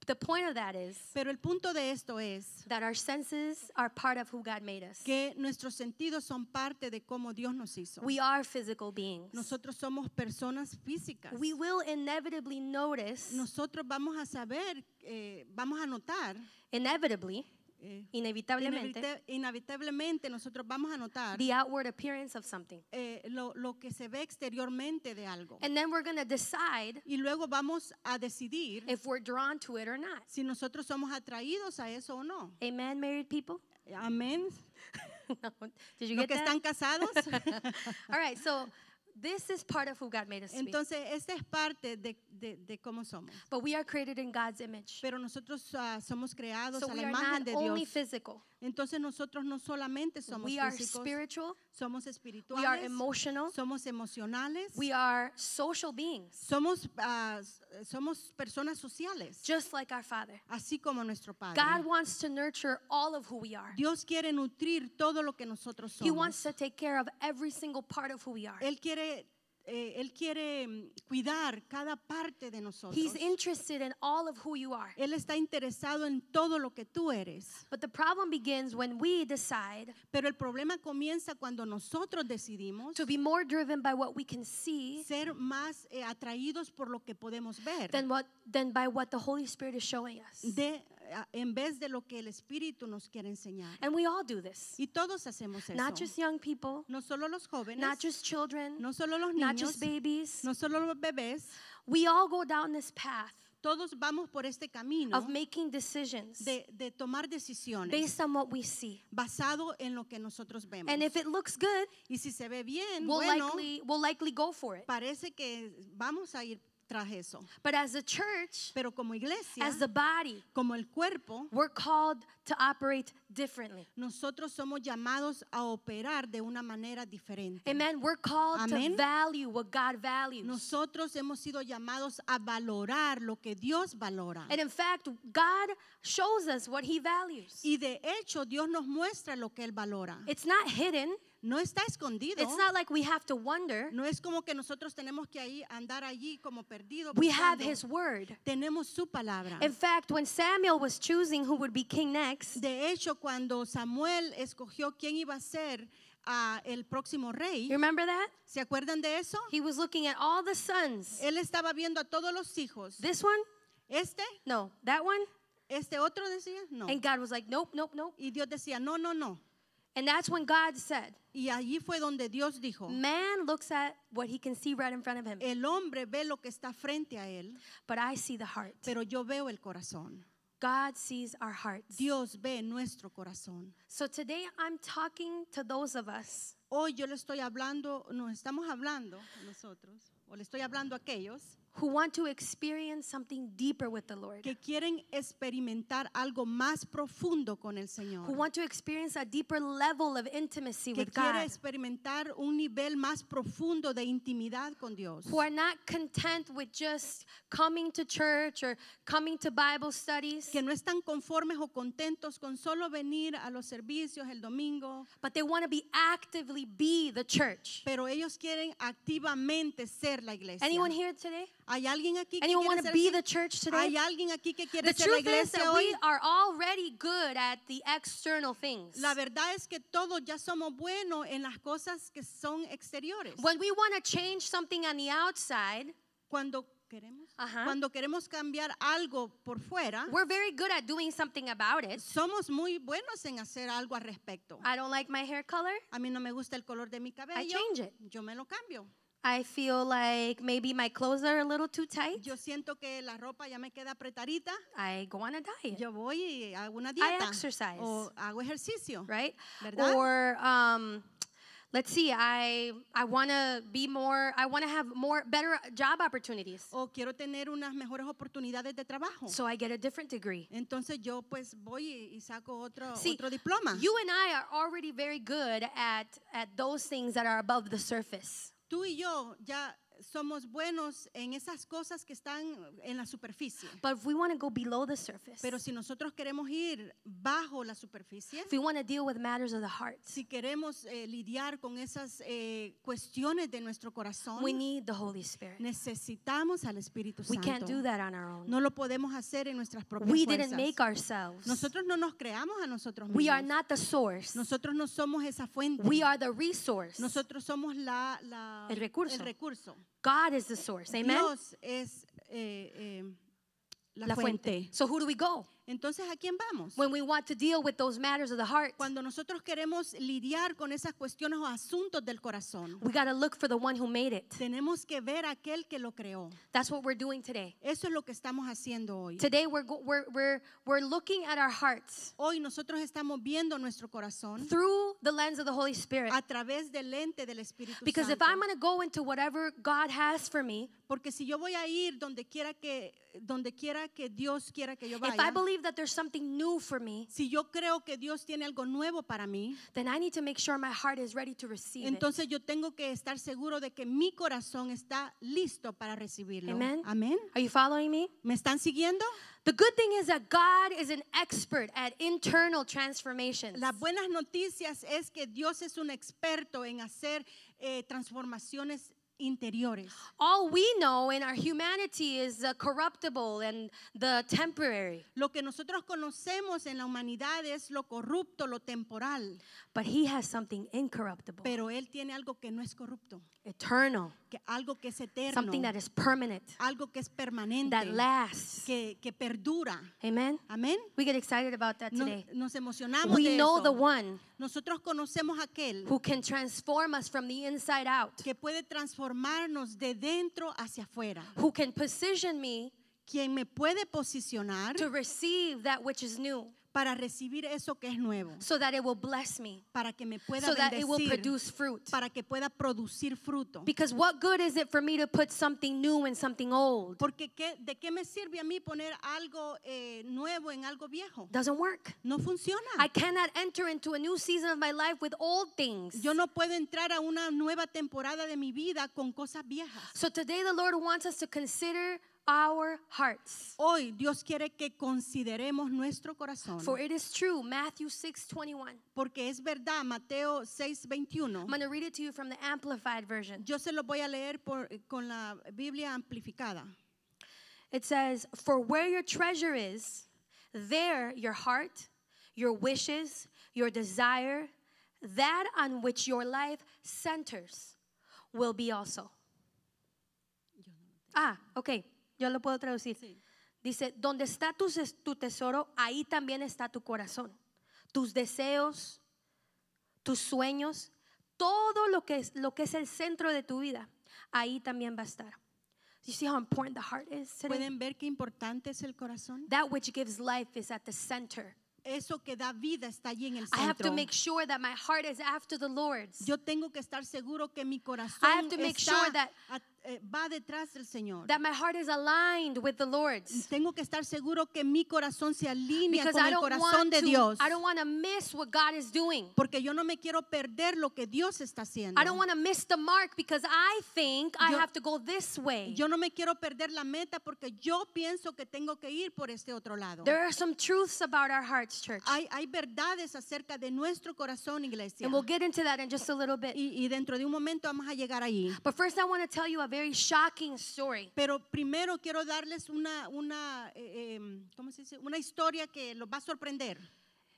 the point of that is Pero el punto de esto es that our senses are part of who God made us. que nuestros sentidos son parte de cómo Dios nos hizo. We are physical beings. Nosotros somos personas físicas. We will inevitably notice, Nosotros vamos a saber, eh, vamos a notar, inevitably, eh, inevitablemente, inevita- inevitablemente nosotros vamos a notar the outward appearance of something. eh, lo, lo que se ve exteriormente de algo. And then we're going to decide Y luego vamos a decidir if we're drawn to it or not. si nosotros somos atraídos a eso o no. Amen, married people? Amén. [laughs] No. Did you Los get que that? están casados. [laughs] All right, so this is part of who God made us to be. Entonces, esta es parte de, de- de cómo somos. But we are created in God's image. Pero nosotros ah, somos creados So a we la are imagen not de only physical. Entonces, nosotros no solamente somos We are físicos, spiritual. somos We are espirituales, emotional. somos emocionales, We are social beings, somos, s- somos personas sociales, just like our Father. así como nuestro Padre. God wants to nurture all of who we are. Dios quiere nutrir todo lo que nosotros He wants somos. to take care of every single part of who we are. Él quiere, eh, él quiere mm, cuidar cada parte de nosotros. He's interested in all of who you are. Él está interesado en todo lo que tú eres. But the problem begins when we decide Pero el problema comienza cuando nosotros decidimos to be more driven by what we can see ser más eh, atraídos por lo que podemos ver than what than by what the Holy Spirit is showing us. de, en vez de lo que el Espíritu nos quiere enseñar. And we all do this. Y todos hacemos eso. Not just young people, no solo los jóvenes, not just children, no solo los not niños, just babies. no solo los bebés. We all go down this path Todos vamos por este camino of making decisions de, de tomar decisiones based on what we see. basado en lo que nosotros vemos. And if it looks good, y si se ve bien, we'll bueno, likely we'll likely go for it. parece que vamos a ir tras eso. But as a church, Pero como iglesia, as the body, como el cuerpo, we're called to operate differently. nosotros somos llamados a operar de una manera diferente. Amen. We're called Amén. to value what God values. Nosotros hemos sido llamados a valorar lo que Dios valora. And in fact, God shows us what he values. Y de hecho, Dios nos muestra lo que Él valora. It's not hidden. No está escondido. It's not like we have to wonder. No es como que nosotros tenemos que ahí andar allí como perdidos. We have his word. Tenemos su palabra. In fact, when Samuel was choosing who would be king next, De hecho, cuando Samuel escogió quién iba a ser ah, el próximo rey, you remember that? ¿se acuerdan de eso? He was looking at all the sons. Él estaba viendo a todos los hijos. This one? Este, No. That one? este otro decía, no. And God was like, nope, nope, nope. Y Dios decía, no, no, no. And that's when God said, Y allí fue donde Dios dijo, man looks at what he can see right in front of him, el hombre ve lo que está frente a él, but I see the heart. pero yo veo el corazón. God sees our hearts. Dios ve nuestro corazón. So today I'm talking to those of us Hoy yo le estoy hablando, nos estamos hablando nosotros, o le estoy hablando a aquellos who want to experience something deeper with the Lord, que quieren experimentar algo más profundo con el Señor. who want to experience a deeper level of intimacy que with quiere God, experimentar un nivel más profundo de intimidad con Dios. who are not content with just coming to church or coming to Bible studies, Que no están conformes o contentos con solo venir a los servicios el domingo, but they want to be actively be the church. pero ellos quieren activamente ser la iglesia. Anyone here today? ¿Hay alguien aquí que Anyone quiere want to ser be the church today? ¿Hay alguien aquí que quiere The ser la truth is iglesia that hoy? we are already good at the external things. La verdad es que todos ya somos buenos en las cosas que son exteriores. When we want to change something on the outside, Cuando queremos, Ajá. cuando queremos cambiar algo por fuera, we're very good at doing something about it. somos muy buenos en hacer algo al respecto. I don't like my hair color. A mí no me gusta el color de mi cabello, change it. yo me lo cambio. I feel like maybe my clothes are a little too tight. Yo siento que la ropa ya me queda apretadita, I go on a diet, yo voy y hago una dieta exercise. o hago ejercicio. right? ¿Verdad? Or um, let's see, I I want to be more. I want to have more better job opportunities. O quiero tener unas mejores oportunidades de trabajo. So I get a different degree. Entonces yo pues voy y saco otro, See, otro diploma. You and I are already very good at at those things that are above the surface. Tú y yo ya somos buenos en esas cosas que están en la superficie. But if we want to go below the surface, Pero si nosotros queremos ir bajo la superficie, if we want to deal with matters of the heart, si queremos eh, lidiar con esas eh, cuestiones de nuestro corazón, we need the Holy Spirit. necesitamos al Espíritu We Santo. can't do that on our own. No lo podemos hacer en nuestras propias We fuerzas. didn't make ourselves. Nosotros no nos creamos a nosotros We are mismos. not the source. Nosotros no somos esa fuente. We are the resource. Nosotros somos la, la- El recurso. el recurso. God is the source. Amen. Dios es eh, eh, la, La fuente. fuente. So who do we go? Entonces, ¿a quién vamos? when we want to deal with those matters of the heart, Cuando nosotros queremos lidiar con esas cuestiones o asuntos del corazón, we got to look for the one who made it. tenemos que ver a aquel que lo creó. That's what we're doing today. Eso es lo que estamos haciendo hoy. Today we're we're we're we're looking at our hearts Hoy nosotros estamos viendo nuestro corazón through the lens of the Holy Spirit. a través del lente del Espíritu Because if Santo. I'm going to go into whatever God has for me, Porque si yo voy a ir donde quiera que donde quiera que Dios quiera que yo if I vaya, believe that there's something new for me, si yo creo que Dios tiene algo nuevo para mí, then I need to make sure my heart is ready to receive it. entonces yo tengo que estar seguro de que mi corazón está listo para recibirlo. Amen. Amén. Are you following me? ¿Me están siguiendo? The good thing is that God is an expert at internal transformations. Las buenas noticias es que Dios es un experto en hacer eh, transformaciones interiores. All we know in our humanity is the corruptible and the temporary. Lo que nosotros conocemos en la humanidad es lo corrupto, lo temporal, But he has something incorruptible, pero Él tiene algo que no es corrupto, eternal, que algo que es eterno, something that is permanent, algo que es permanente, that lasts. que, que perdura. Amen. We get excited about that today. nos emocionamos We de know eso. the one Nosotros conocemos aquel who can transform us from the inside out, que puede transformarnos de dentro hacia afuera, who can position me quien me puede posicionar to receive that which is new para recibir eso que es nuevo, so that it will bless me, para que me pueda so that it will bendecir, produce fruit. para que pueda producir fruto. Because what good is it for me to put something new in something old? Porque ¿qué- ¿de qué me sirve a mí poner algo eh, nuevo en algo viejo? Doesn't work. No funciona. I cannot enter into a new season of my life with old things. Yo no puedo entrar a una nueva temporada de mi vida con cosas viejas. So today the Lord wants us to consider our hearts. Hoy Dios quiere que consideremos nuestro corazón. For it is true, Matthew 6:21. Porque es verdad, Mateo 6:21. I'm going to read it to you from the amplified version. Yo se lo voy a leer por- con la Biblia amplificada. It says, "For where your treasure is, there your heart, your wishes, your desire, that on which your life centers, will be also." Ah, ok. Yo lo puedo traducir. Dice, donde está tu, tesoro, ahí también está tu corazón. Tus deseos, tus sueños, todo lo que es, lo que es el centro de tu vida, ahí también va a estar. You see how important the heart is today? ¿Pueden ver qué importante es el corazón? That which gives life is at the center. Eso que da vida está allí en el I have to centro. make sure that my heart is after the Lord's. Yo tengo que estar seguro que mi corazón I have to make está sure that- va detrás del Señor. That my heart is aligned with the Lord's. Tengo que estar seguro que mi corazón se alinea Because con I el don't corazón want de to Dios. I don't want to miss what God is doing. Porque yo no me quiero perder lo que Dios está haciendo. I don't want to miss the mark because I think I Yo- have to go this way. Yo no me quiero perder la meta porque yo pienso que tengo que ir por este otro lado. There are some truths about our hearts, church. Hay, hay verdades acerca de nuestro corazón, iglesia. And we'll get into that in just a little bit. Y, y dentro de un momento vamos a llegar ahí. But first, I want to tell you a very shocking story. Pero primero quiero darles una, una, eh, em, ¿cómo se dice? una historia que los va a sorprender.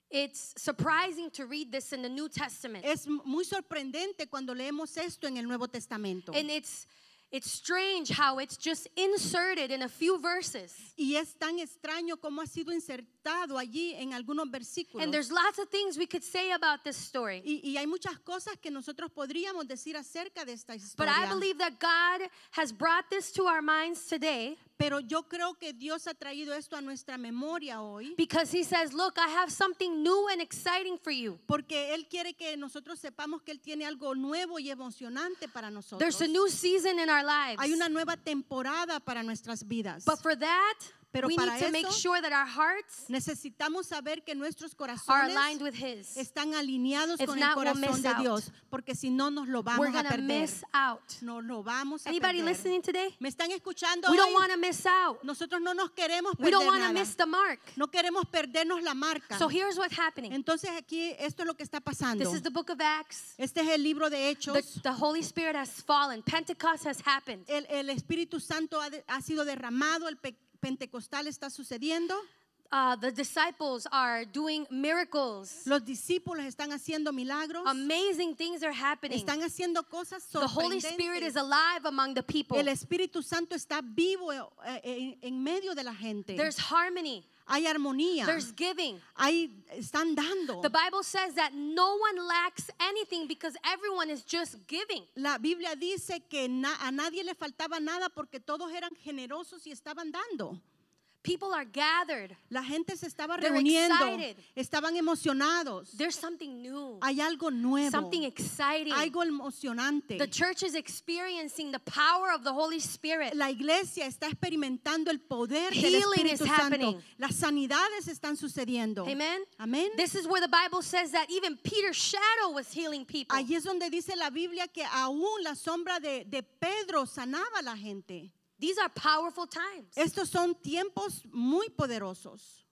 It's surprising to read this in the New Testament. Es muy sorprendente cuando leemos esto en el Nuevo Testamento. And it's It's strange how it's just inserted in a few verses. Y es tan extraño como ha sido insertado allí en algunos versículos. And there's lots of things we could say about this story. Y, y hay muchas cosas que nosotros podríamos decir acerca de esta But historia. I believe that God has brought this to our minds today Pero yo creo que Dios ha traído esto a nuestra memoria hoy. because He says, Look, I have something new and exciting for you. Porque Él quiere que nosotros sepamos que Él tiene algo nuevo y emocionante para nosotros. There's a new season in our lives. Hay una nueva temporada para nuestras vidas. But for that, Pero we para need to make sure that our hearts Necesitamos saber que nuestros corazones aligned with His. están alineados If con not, el we'll corazón de. Dios, porque si no nos lo vamos a perder. miss out. No lo vamos a Anybody perder. listening today? ¿Me están escuchando We don't hoy? want to miss out. Nosotros no nos queremos We perder don't want to nada. miss the mark. No queremos perdernos la marca. So here's what's happening. Entonces aquí esto es lo que está pasando. This is the book of Acts. Este es el libro de Hechos. The, the Holy Spirit has fallen. Pentecost has happened. El, el Espíritu Santo ha, de- ha sido derramado, el pe- Pentecostal está sucediendo. Uh, the disciples are doing miracles. Los discípulos están haciendo milagros. Amazing things are happening. Están haciendo cosas The Holy Spirit is sorprendentes. alive among the people. El Espíritu Santo está vivo eh, eh, en, en medio de la gente. There's harmony. Hay armonía. There's giving. Hay, están dando. The Bible says that no one lacks anything because everyone is just giving. La Biblia dice que na- a nadie le faltaba nada porque todos eran generosos y estaban dando. People are gathered. La gente se estaba They're reuniendo, excited. estaban emocionados. There's something new, Hay algo nuevo, something exciting. algo emocionante. The church is experiencing the power of the Holy Spirit. La iglesia está experimentando el poder del Healing Espíritu is Santo. happening. Las sanidades están sucediendo. Amen. Amén. This is where the Bible says that even Peter's shadow was healing people. Allí es donde dice la Biblia que aún la sombra de, de Pedro sanaba a la gente. These are powerful times. Estos son tiempos muy poderosos.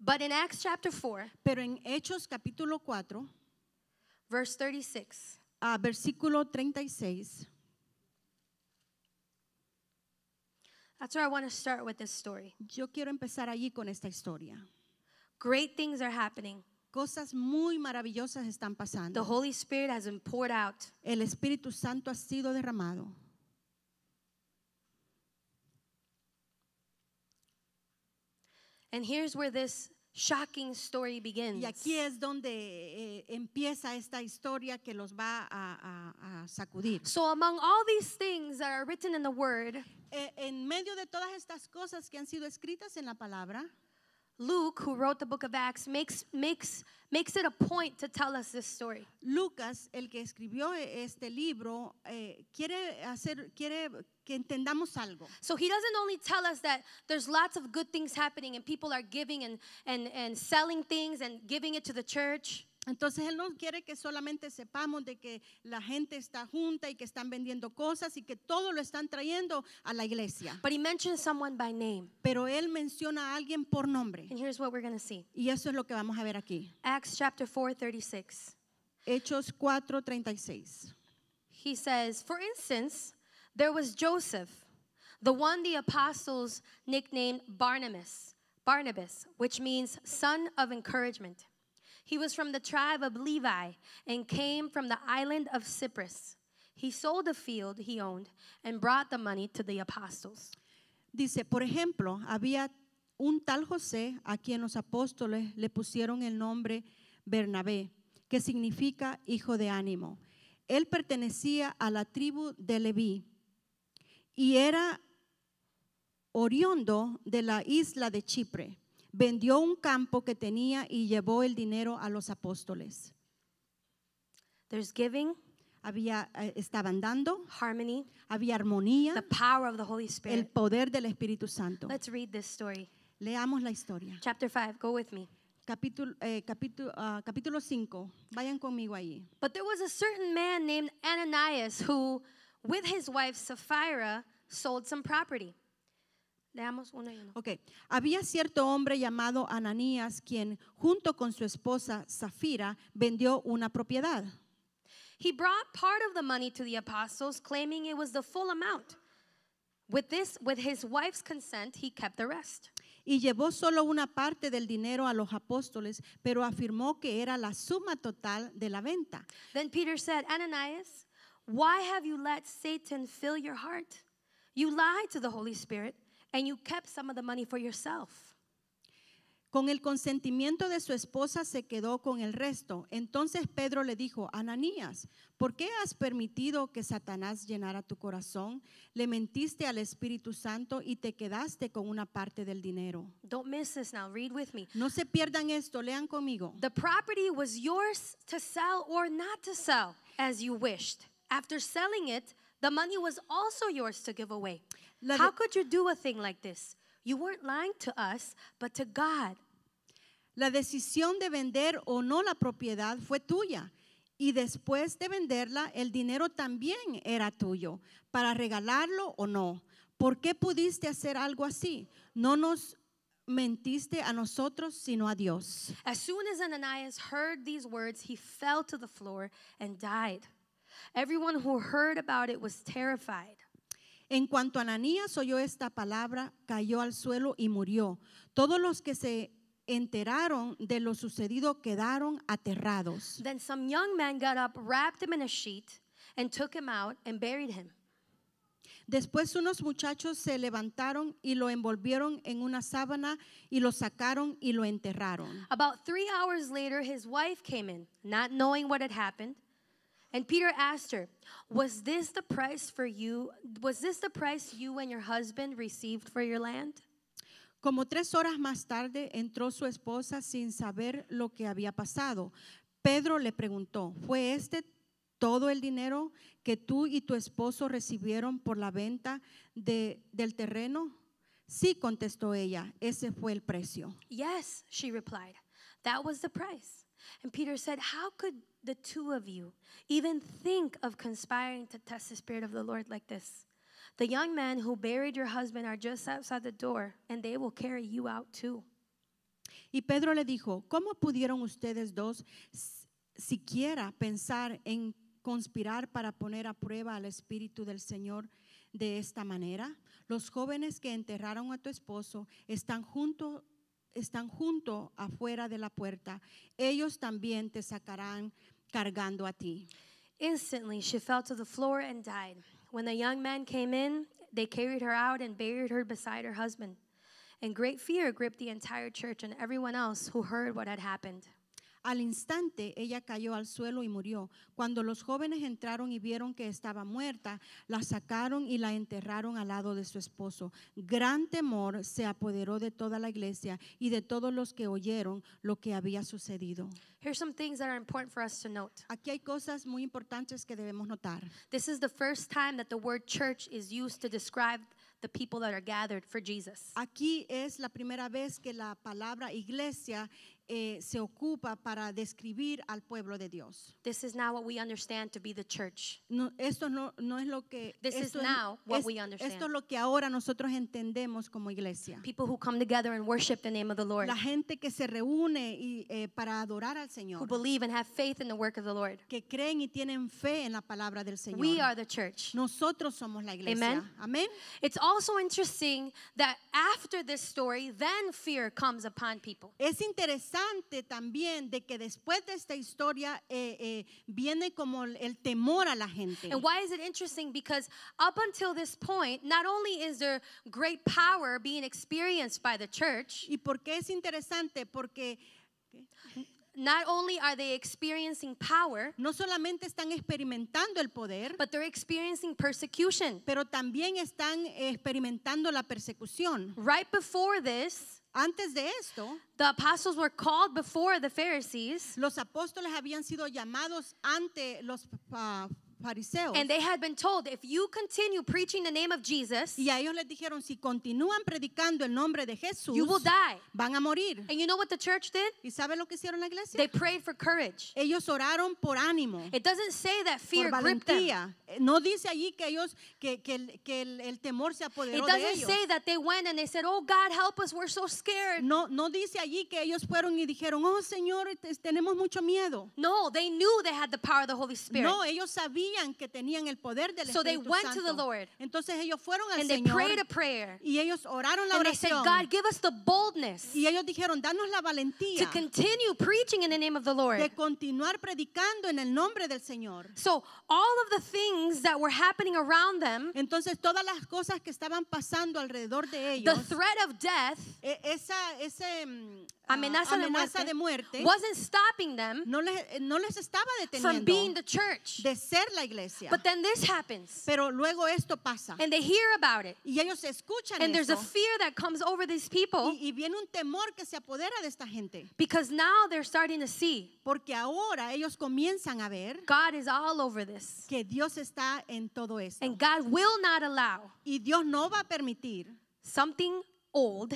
But in Acts chapter 4, Pero en Hechos capítulo 4, verse 36, a versículo 36, that's where I want to start with this story. yo quiero empezar allí con esta historia. Great things are happening. Cosas muy maravillosas están The pasando. Holy Spirit has been poured out. El Espíritu Santo ha sido derramado. And here's where this shocking story begins. Y aquí es donde eh, empieza esta historia que los va a, a- a sacudir. So, among all these things that are written in the Word, Eh, en medio de todas estas cosas que han sido escritas en la palabra, Luke, who wrote the book of Acts, makes, makes, makes it a point to tell us this story. Lucas, el que escribió este libro, eh, quiere hacer, quiere que entendamos algo. So he doesn't only tell us that there's lots of good things happening and people are giving and, and, and selling things and giving it to the church. Entonces él no quiere que solamente sepamos de que la gente está junta y que están vendiendo cosas y que todo lo están trayendo a la iglesia. But he mentions someone by name. Pero él menciona a alguien por nombre. And here's what we're going to see Y eso es lo que vamos a ver aquí. Acts chapter 4, 36. Hechos 4:36. He says, For instance, there was Joseph, the one the apostles nicknamed Barnabas, Barnabas, which means son of encouragement. He was from the tribe of Levi and came from the island of Cyprus. He sold a field he owned and brought the money to the apostles. Dice, por ejemplo, había un tal José a quien los apóstoles le pusieron el nombre Bernabé, que significa hijo de ánimo. Él pertenecía a la tribu de Leví y era oriundo de la isla de Chipre. Vendió un campo que tenía y llevó el dinero a los apóstoles. There's giving, Había, eh, estaban dando, harmony, había armonía, the power of the Holy el Spirit. poder del Espíritu Santo. Let's read this story. Leamos la historia. Chapter 5, go with me. Capítulo, eh, capítulo, ah, capítulo 5. Vayan conmigo ahí. But there was a certain man named Ananias who, with his wife Sapphira, sold some property. Leamos uno y uno. Ok. Había cierto hombre llamado Ananías quien, junto con su esposa Zafira, vendió una propiedad. He brought part of the money to the apostles, claiming it was the full amount. With this, with his wife's consent, he kept the rest. Y llevó solo una parte del dinero a los apóstoles, pero afirmó que era la suma total de la venta. Then Peter said, Ananias, Why have you let Satan fill your heart? You lied to the Holy Spirit and you kept some of the money for yourself. Con el consentimiento de su esposa se quedó con el resto. Entonces Pedro le dijo, Ananías, ¿por qué has permitido que Satanás llenara tu corazón? Le mentiste al Espíritu Santo y te quedaste con una parte del dinero. Don't miss this now. Read with me. No se pierdan esto, lean conmigo. The property was yours to sell or not to sell as you wished. After selling it, the money was also yours to give away. How could you do a thing like this? You weren't lying to us, but to God. La decisión de vender o no la propiedad fue tuya. Y después de venderla, el dinero también era tuyo, para regalarlo o no. ¿Por qué pudiste hacer algo así? No nos mentiste a nosotros, sino a Dios. As soon as Ananias heard these words, he fell to the floor and died. Everyone who heard about it was terrified. En cuanto a Ananías oyó esta palabra, cayó al suelo y murió. Todos los que se enteraron de lo sucedido quedaron aterrados. Then some young man got up, wrapped him in a sheet, and took him out and buried him. Después unos muchachos se levantaron y lo envolvieron en una sábana y lo sacaron y lo enterraron. About three hours later, his wife came in, not knowing what had happened. And Peter asked her, Was this the price for you? Was this the price you and your husband received for your land? Como tres horas más tarde entró su esposa sin saber lo que había pasado. Pedro le preguntó, ¿fue este todo el dinero que tú y tu esposo recibieron por la venta de- del terreno? Sí, contestó ella, ese fue el precio. Yes, she replied. That was the price. And Peter said, How could the two of you even think of conspiring to test the Spirit of the Lord like this? The young men who buried your husband are just outside the door, and they will carry you out too. Y Pedro le dijo, ¿cómo pudieron ustedes dos siquiera pensar en conspirar para poner a prueba al Espíritu del Señor de esta manera? Los jóvenes que enterraron a tu esposo están junto, están junto afuera de la puerta. Ellos también te sacarán cargando a ti. Instantly, she fell to the floor and died. When the young men came in, they carried her out and buried her beside her husband. And great fear gripped the entire church and everyone else who heard what had happened. Al instante ella cayó al suelo y murió. Cuando los jóvenes entraron y vieron que estaba muerta, la sacaron y la enterraron al lado de su esposo. Gran temor se apoderó de toda la iglesia y de todos los que oyeron lo que había sucedido. Here's some things that are important for us to note. Aquí hay cosas muy importantes que debemos notar. This is the first time that the word church is used to describe the people that are gathered for Jesus. Aquí es la primera vez que la palabra iglesia eh, se ocupa para describir al pueblo de Dios. This is now what we understand to be the church. No, esto no, no es lo que This is esto, es- now what es- we understand. esto es lo que ahora nosotros entendemos como iglesia. People who come together and worship the name of the Lord, La gente que se reúne y, eh, para adorar al who Señor, believe and have faith in the work of the Lord. que creen y tienen fe en la palabra del Señor. We are the church. Nosotros somos la iglesia. Amen. Amén. It's also interesting that after this story, then fear comes upon people. Es interesante también de que después de esta historia eh, eh, viene como el, el temor a la gente. And why is it interesting? Because up until this point, not only is there great power being experienced by the church, ¿Y por qué es interesante? Porque not only are they experiencing power, no solamente están experimentando el poder, but they're experiencing persecution. pero también están experimentando la persecución. Right before this, Antes de esto, the apostles were called before the Pharisees, los apóstoles habían sido llamados ante los ah, fariseos. and they had been told if you continue preaching the name of Jesus, Y a ellos les dijeron, si continúan predicando el nombre de Jesús, you will die. van a morir. And you know what the church did? ¿Y sabe lo que hicieron la iglesia? They prayed for courage. ellos oraron por ánimo, It doesn't say that fear por gripped them. No dice allí que ellos, que, que el, que el- el temor se It apoderó de doesn't ellos. say that they went and they said, Oh God, help us, we're so scared. No, no dice allí que ellos fueron y dijeron, oh Señor, te- tenemos mucho miedo. No, they knew they had the power of the Holy Spirit. No, ellos sabían sabían que tenían el poder del So they Espíritu went to the Santo. Lord. Entonces ellos fueron al And they Señor prayed a prayer. y ellos oraron la And they said, oración. God, give us the boldness y ellos dijeron, danos la to valentía continue preaching in the name of the Lord. de continuar predicando en el nombre del Señor. So all of the things that were happening around them, Entonces todas las cosas que estaban pasando alrededor de the ellos, threat of death, e- esa ese, mm, ah, amenaza, amenaza de, de muerte, muerte wasn't stopping them no les, eh, no les estaba from being deteniendo the church. de ser la iglesia. But then this happens, Pero luego esto pasa and they hear about it, y ellos escuchan and there's a fear that comes over these people y, y viene un temor que se apodera de esta gente. because now they're starting to see Porque ahora ellos comienzan a ver God is all over this, que Dios está en todo esto. and God will not allow Y Dios no va a permitir something old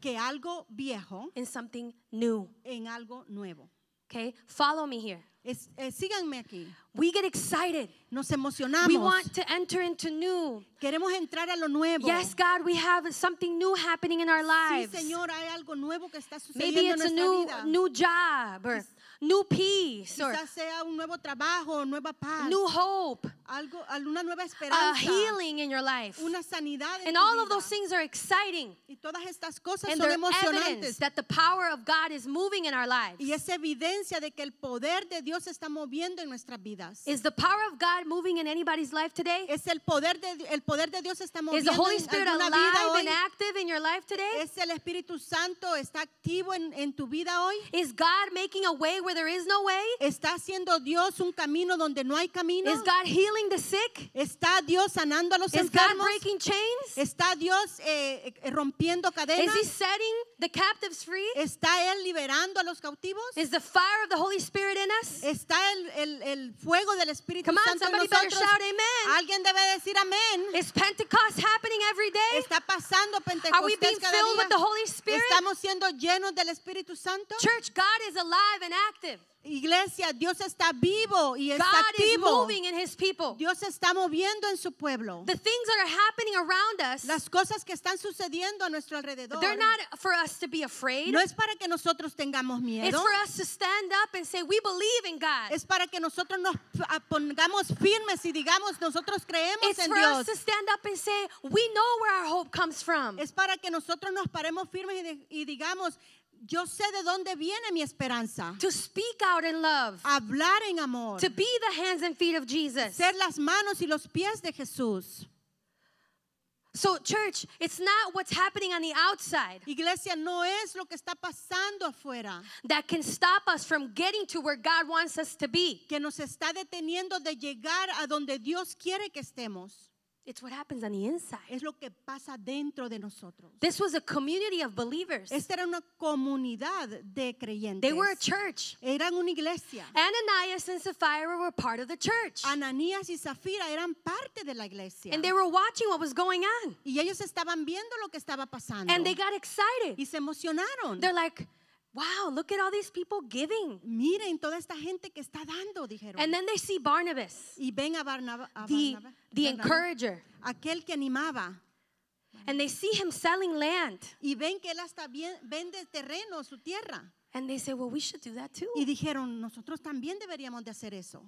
que algo viejo and something new. en algo nuevo. Okay, follow me here. Es- eh, síganme aquí. We get excited. Nos We emocionamos. want to enter into new. Queremos entrar a lo nuevo. Yes, God, we have something new happening in our Sí, lives. Señor, hay algo nuevo que está Maybe sucediendo it's a en nuestra new vida. new job or new peace or Quizás sea un nuevo trabajo, nueva paz, new hope, algo, alguna nueva a esperanza, healing in your life. una sanidad en And all of vida. those things are exciting. Y todas estas cosas And son emocionantes. that the power of God is moving in our lives. Y es evidencia de que el poder de Dios está moviendo en nuestras vidas. Is the power of God moving in anybody's life today? Es el poder de el poder de Dios está Is the moviendo Holy en Spirit vida alive hoy. and active in your life today? Es el Espíritu Santo está activo en, en tu vida hoy. Is God making a way where there is no way? Está haciendo Dios un camino donde no hay camino. Is God healing the sick? Está Dios sanando a los Is God enfermos. breaking chains? Está Dios eh, eh, rompiendo Is cadenas. He setting the captives free? Está Él liberando a los cautivos. Is the fire of the Holy Spirit in us? Está el, el- el fuego del Espíritu Come on, Santo en somebody better nosotros. shout amen. Alguien debe decir amén. Is Pentecost happening every day? Está pasando Are we being Pentecostés cada filled día. with the Holy Spirit? Estamos siendo llenos del Espíritu Santo. Church, God is alive and active. Iglesia, Dios está vivo y está God is activo. moving in His people. Dios está moviendo en su pueblo. The things that are happening around us, Las cosas que están sucediendo a nuestro alrededor they're not for us to be afraid. no es para que nosotros tengamos It's miedo. for us to stand up and say, We believe in God. Es para que nosotros nos p- a- pongamos firmes y digamos, nosotros creemos It's en for Dios. us to stand up and say, We know where our hope comes from. Es para que nosotros nos paremos firmes y, y digamos, yo sé de dónde viene mi esperanza. To speak out in love, Hablar en amor. to be the hands and feet of Jesus. Ser las manos y los pies de Jesús. So, church, it's not what's happening on the outside Iglesia, no es lo que está pasando afuera that can stop us from getting to where God wants us to be. que nos está deteniendo de llegar a donde Dios quiere que estemos. It's what happens on the inside. Es lo que pasa dentro de nosotros. This was a community of believers. Esta era una comunidad de creyentes. They were a church. Eran una iglesia. Ananias and Sapphira were part of the church. Ananías y Zafira eran parte de la iglesia. And they were watching what was going on. y ellos estaban viendo lo que estaba pasando. And they got excited. y se emocionaron. They're like, wow, look at all these people giving. Miren toda esta gente que está dando, dijeron. And then they see Barnabas, y ven a Barnaba, a the, Barnaba- the encourager. aquel que animaba. And they see him selling land. Y ven que él hasta bien, vende terreno, su tierra. And they say, well, we should do that too. Y dijeron, nosotros también deberíamos de hacer eso.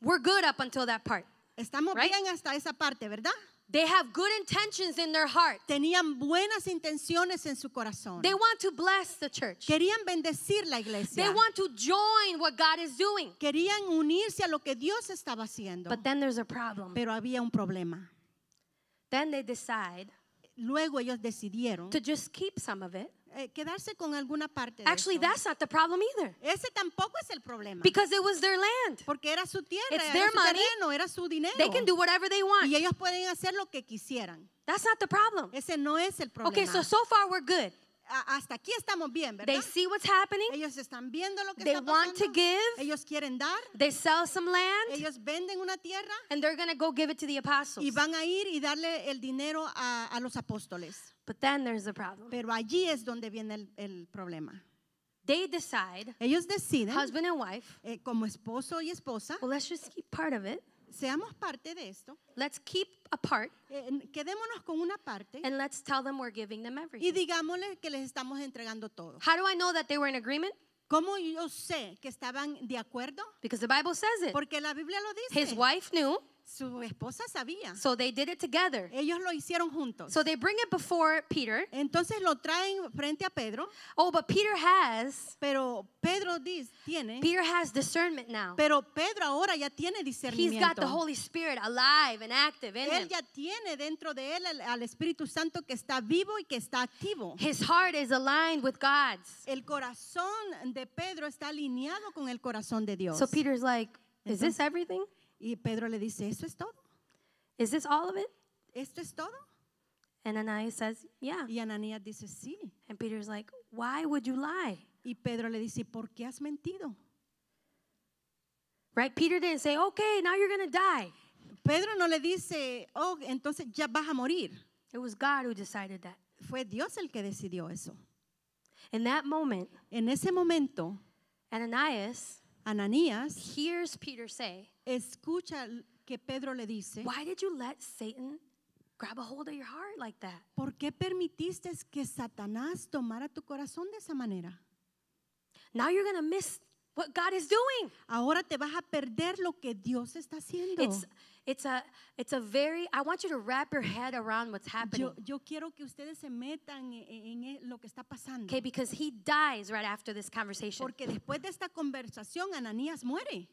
We're good up until that part. Estamos Right? bien hasta esa parte, ¿verdad? They have good intentions in their heart. Tenían buenas intenciones en su corazón. They want to bless the church. Querían bendecir la iglesia. They want to join what God is doing. Querían unirse a lo que Dios estaba haciendo. But then there's a problem. Pero había un problema. Then they decide Luego ellos decidieron to just keep some of it. Eh, quedarse con alguna parte de Actually, eso. that's not the problem either. Ese tampoco es el problema. Because it was their land. Porque era su tierra, It's era their su money. terreno, era su dinero. They can do whatever they want. y ellos pueden hacer lo que quisieran. That's not the problem. Ese no es el problema. Okay, so so far we're good. A- hasta aquí estamos bien, ¿verdad? They see what's happening. ellos están viendo lo que They está want to pasando. give. Ellos quieren dar. They sell some land Ellos venden una tierra and they're going to go give it to the apostles. y van a ir y darle el dinero a, a los apóstoles. But then there's the problem. Pero allí es donde viene el, el problema. They decide, Ellos deciden, husband and wife, eh, como esposo y esposa, well, let's just keep part of it. seamos parte de esto, Let's keep a part eh, quedémonos con una parte and let's tell them we're giving them y everything. digámosle que les estamos entregando todo. How do I know that they were in agreement? ¿Cómo yo sé que estaban de acuerdo? Because the Bible says it. Porque la Biblia lo His dice. wife knew, Su esposa sabía. so they did it together. Ellos lo hicieron juntos. So they bring it before Peter. Entonces lo traen frente a Pedro, Oh, but Peter has, pero Pedro dice, tiene, Peter has discernment now. pero Pedro ahora ya tiene He's got the discernimiento. Holy Spirit alive and active in Él him. ya tiene dentro de él al, Espíritu Santo que está vivo y que está activo. His heart is aligned with God's. El corazón de Pedro está alineado con el corazón de Dios. So Peter's like, Is this everything? Y Pedro le dice, ¿eso es todo? Is this all of it? ¿Esto es todo? And Ananias says, Yeah. Y Ananías dice, sí. And Peter's like, Why would you lie? Y Pedro le dice, ¿por qué has mentido? Right? Peter didn't say, Okay, now you're going to die. Pedro no le dice, oh, entonces ya vas a morir. It was God who decided that. Fue Dios el que decidió eso. In that moment, En ese momento, Ananias Ananías hears Peter say, escucha que Pedro le dice, Why did you let Satan grab a hold of your heart like that? ¿por qué permitiste que Satanás tomara tu corazón de esa manera? Now you're going to miss what God is doing. Ahora te vas a perder lo que Dios está haciendo. It's it's a it's a very I want you to wrap your head around what's happening. Yo, yo quiero que ustedes se metan en, en- en lo que está pasando. Okay, because he dies right after this conversation. Porque después de esta conversación, Ananías muere.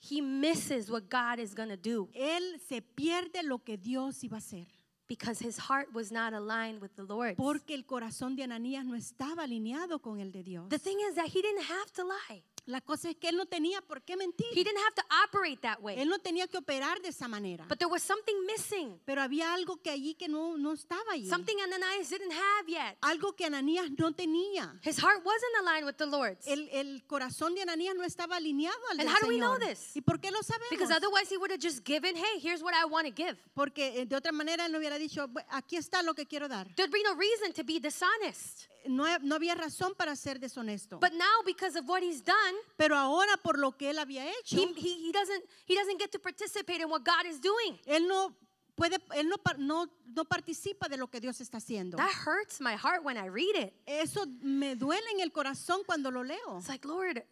He misses what God is going to do Él se pierde lo que Dios iba a hacer. because his heart was not aligned with the Lord. Porque el corazón de Ananías no estaba alineado con el de Dios. The thing is that he didn't have to lie. La cosa es que él no tenía por qué mentir. He didn't have to operate that way. Él no tenía que operar de esa manera. But there was something missing. Pero había algo que allí que no, no estaba allí. Something Ananias didn't have yet. Algo que Ananías no tenía. His heart wasn't aligned with the Lord's. El, el corazón de Ananías no estaba alineado al And del how do we know Señor. this? ¿Y por qué lo sabemos? Because otherwise he would have just given, hey, here's what I want to give. Porque eh, de otra manera él no hubiera dicho, "Bu- aquí está lo que quiero dar. There'd be no reason to be dishonest. No, no había razón para ser deshonesto. But now because of what he's done, Pero ahora por lo que él había hecho, he, he, he doesn't he doesn't get to participate in what God is doing. él no puede, él no, no, no participa de lo que Dios está haciendo. That hurts my heart when I read it. Eso me duele en el corazón cuando lo leo. It's like, Lord,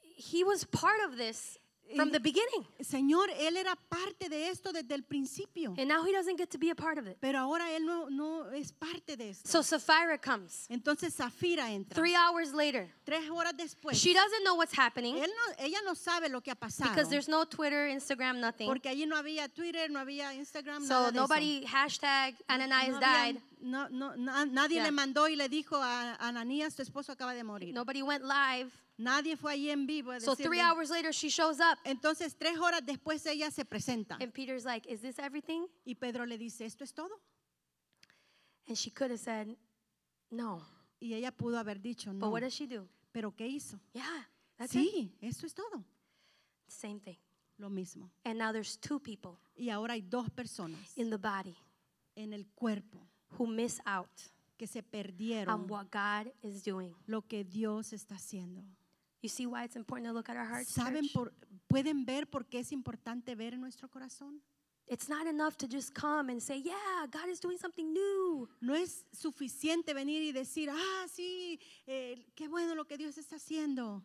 he was part of this from the beginning. Señor, él era parte de esto desde el principio, And now he doesn't get to be a part of it. pero ahora él no, no es parte de esto. So Sapphira comes. Entonces Zafira entra. Three hours later. Tres horas después. She doesn't know what's happening Él no, ella no sabe lo que ha pasado. because there's no Twitter, Instagram, nothing. Porque allí no había Twitter, no había Instagram, So nada de eso. nobody hashtag Ananias no died. No- no- na- nadie Yeah. le mandó y le dijo a Ananías, tu esposo acaba de morir. Nobody went live. Nadie fue allí en vivo. a So three decirle. hours later, she shows up. Entonces, tres horas después ella se presenta. And Peter's like, Is this everything? Y Pedro le dice, ¿esto es todo? And she could have said, No. Y ella pudo haber dicho, But no. what does she do? ¿Pero qué hizo? Yeah, that's it. Sí, eso es todo. Same thing. Lo mismo. And now there's two people Y ahora hay dos personas in the body en el cuerpo who miss out que se on perdieron what God is doing. lo que Dios está haciendo. You see why it's important to look at our hearts? ¿Saben church? por, pueden ver por qué es importante ver en nuestro corazón? It's not enough to just come and say, Yeah, God is doing something new. No es suficiente venir y decir, ah, sí, eh, qué bueno lo que Dios está haciendo.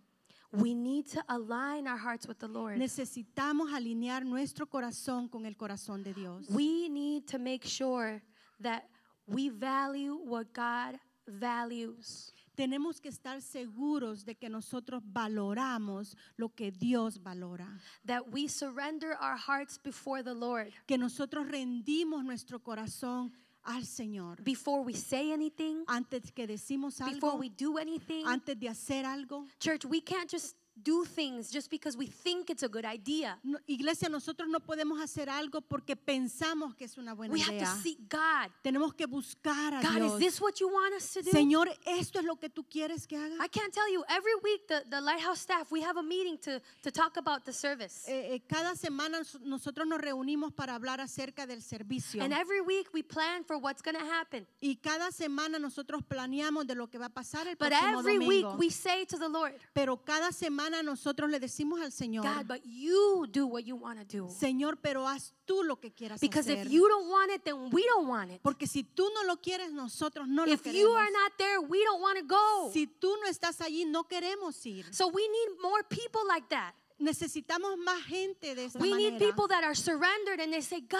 We need to align our hearts with the Lord. Necesitamos alinear nuestro corazón con el corazón de Dios. We need to make sure that we value what God values. Tenemos que estar seguros de que nosotros valoramos lo que Dios valora. That we surrender our hearts before the Lord. Que nosotros rendimos nuestro corazón al Señor. Before we say anything, Antes que decimos algo, before we do anything. antes de hacer algo. Church, we can't just do things just because we think it's a good idea. No, iglesia, nosotros no podemos hacer algo porque pensamos que es una buena We have to idea. seek God. Tenemos que buscar a God, Dios. is this what you want us to do? Señor, ¿esto es lo que tú quieres que haga? I can't tell you. Every week, the, the Lighthouse staff, we have a meeting to, to talk about the service. Eh, eh, cada semana nos- nosotros nos reunimos para hablar acerca del servicio. And every week, we plan for what's going to happen. Y cada semana nosotros planeamos de lo que va a pasar el But próximo every week, we say to the Lord, Pero cada semana semana nosotros le decimos al Señor, God, but you do what you want to do. Señor, pero haz tú lo que quieras Because hacer. if you don't want it, then we don't want it. Porque si tú no lo quieres, nosotros no lo If you queremos. are not there, we don't want to go. Si tú no estás allí, no queremos ir. So we need more people like that. Necesitamos más gente de esta We need manera. people that are surrendered and they say, God,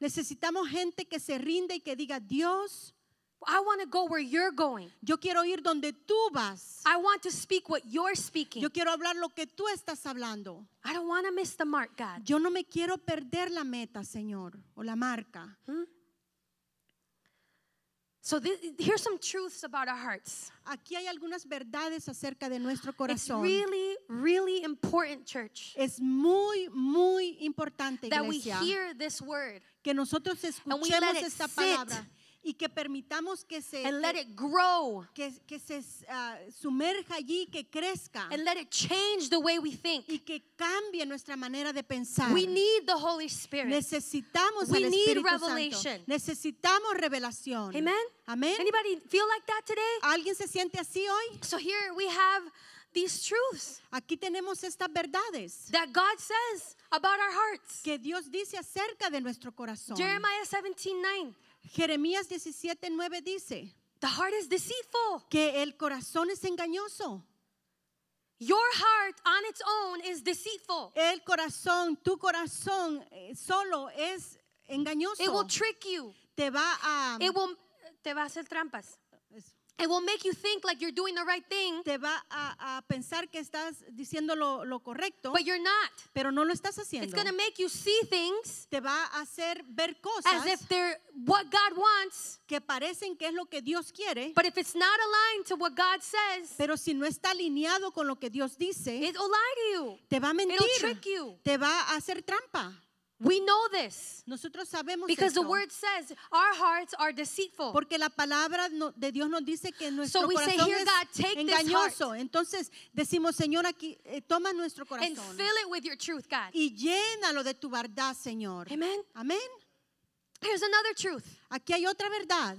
Necesitamos gente que se rinde y que diga, Dios, I want to go where you're going. yo quiero ir donde tú vas. I want to speak what you're speaking. Yo quiero hablar lo que tú estás hablando. I don't want to miss the mark, God. Yo no me quiero perder la meta, Señor, o la marca. So thi- here's some truths about our hearts. Aquí hay algunas verdades acerca de nuestro It's corazón. really, really important, church, Es muy, muy importante, that we iglesia, hear this word que nosotros escuchemos esta palabra y que permitamos que se, and let it grow que, que se ah, sumerja allí, que crezca and let it change the way we think. y que cambie nuestra manera de pensar. We need the Holy Spirit. Necesitamos We al need Espíritu revelation. Santo. Necesitamos revelación. Amen? Amén. Anybody feel like that today? ¿Alguien se siente así hoy? So here we have these truths Aquí tenemos estas verdades that God says about our hearts. que Dios dice acerca de nuestro corazón. Jeremiah 17 9. Jeremías 17:9 dice The heart is deceitful. que el corazón es engañoso. Your heart on its own is deceitful. El corazón, tu corazón eh, solo es engañoso. It will trick you. Te va a It will te va a hacer trampas. It will make you think like you're doing the right thing, te va a, a pensar que estás diciendo lo, lo correcto, but you're not. pero no lo estás It's haciendo. going to make you see things Te va a hacer ver as cosas if they're what God wants, que parecen que es lo que Dios quiere, but if it's not aligned to what God says, pero si no está alineado con lo que Dios dice, it'll lie to you. te va a mentir, It'll trick you. te va a hacer trampa. We know this Nosotros sabemos because the word says our hearts are deceitful. porque la palabra de Dios nos dice que nuestro we say, corazón "Here, es God, take this engañoso. Entonces decimos, Señor, aquí eh, toma nuestro And corazón fill it with your truth, God. y llénalo de tu verdad, Señor. Amen. Amén. Here's another truth. Aquí hay otra verdad.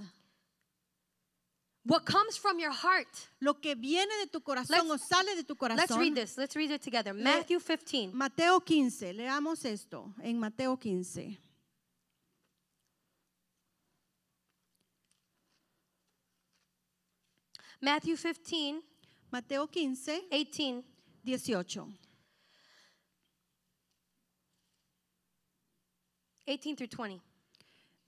What comes from your heart. Lo que viene de tu corazón Let's- o sale de tu corazón. Let's read this. Let's read it together. Matthew 15. Mateo 15, leamos esto en Mateo 15. Matthew 15, Mateo 15, 18. 18. 18 through 20.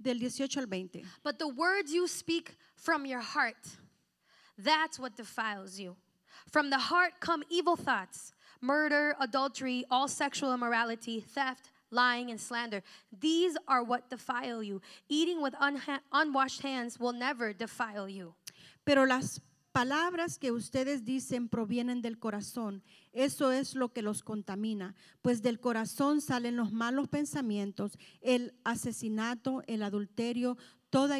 Del 18 al 20. But the words you speak from your heart, that's what defiles you. From the heart come evil thoughts, murder, adultery, all sexual immorality, theft, lying, and slander. These are what defile you. Eating with unha- unwashed hands will never defile you. Pero las palabras que ustedes dicen provienen del corazón. Eso es lo que los contamina, pues del corazón salen los malos pensamientos, el asesinato, el adulterio, toda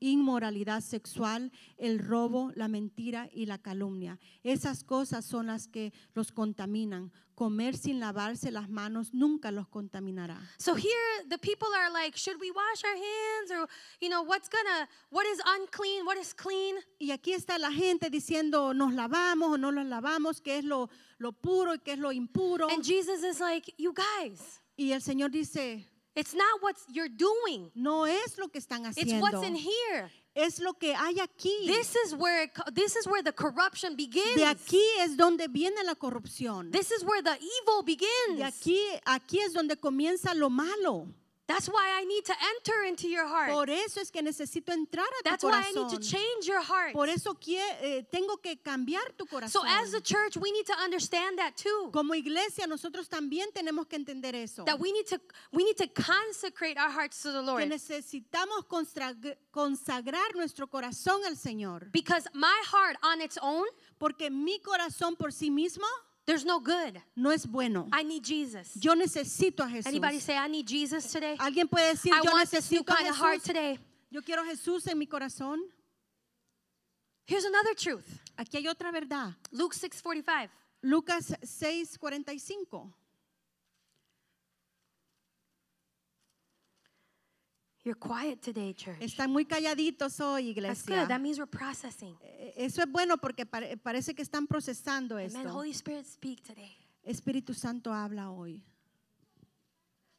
inmoralidad sexual, el robo, la mentira y la calumnia. Esas cosas son las que los contaminan. Comer sin lavarse las manos nunca los contaminará. So here the people are like, should we wash our hands or you know what's gonna what is unclean, what is clean? Y aquí está la gente diciendo, nos lavamos o no nos lavamos, qué es lo, lo puro y qué es lo impuro. And Jesus is like, you guys, Y el Señor dice, it's not what you're doing. no es lo que están It's haciendo, what's in here. es lo que hay aquí. This is where it, this is where the corruption begins. de aquí es donde viene la corrupción. This is where the evil begins. De aquí, aquí es donde comienza lo malo. That's why I need to enter into your heart. Por eso es que necesito entrar a That's tu why I need to corazón. change your heart. Por eso eh, tengo que cambiar tu corazón. So as a church, we need to understand that too. Como iglesia nosotros también tenemos que entender eso. That we need to we need to consecrate our hearts to the Que Lord. necesitamos constra- consagrar nuestro corazón al Señor. Because my heart on its own, Porque mi corazón por sí mismo there's no good. no es bueno. I need Jesus. Yo necesito a Jesús. Anybody say I need Jesus today? Alguien puede decir, I yo want necesito a of heart Jesús. today. Yo quiero Jesús en mi corazón. Here's another truth. Aquí hay otra verdad. Luke 6:45. Lucas 6:45. You're quiet today, church. Están muy calladitos hoy, That's good. iglesia. That means we're processing. Eh, Eso es bueno porque pare- parece que están procesando Amen. esto. Holy Spirit, speak today. Espíritu Santo habla hoy.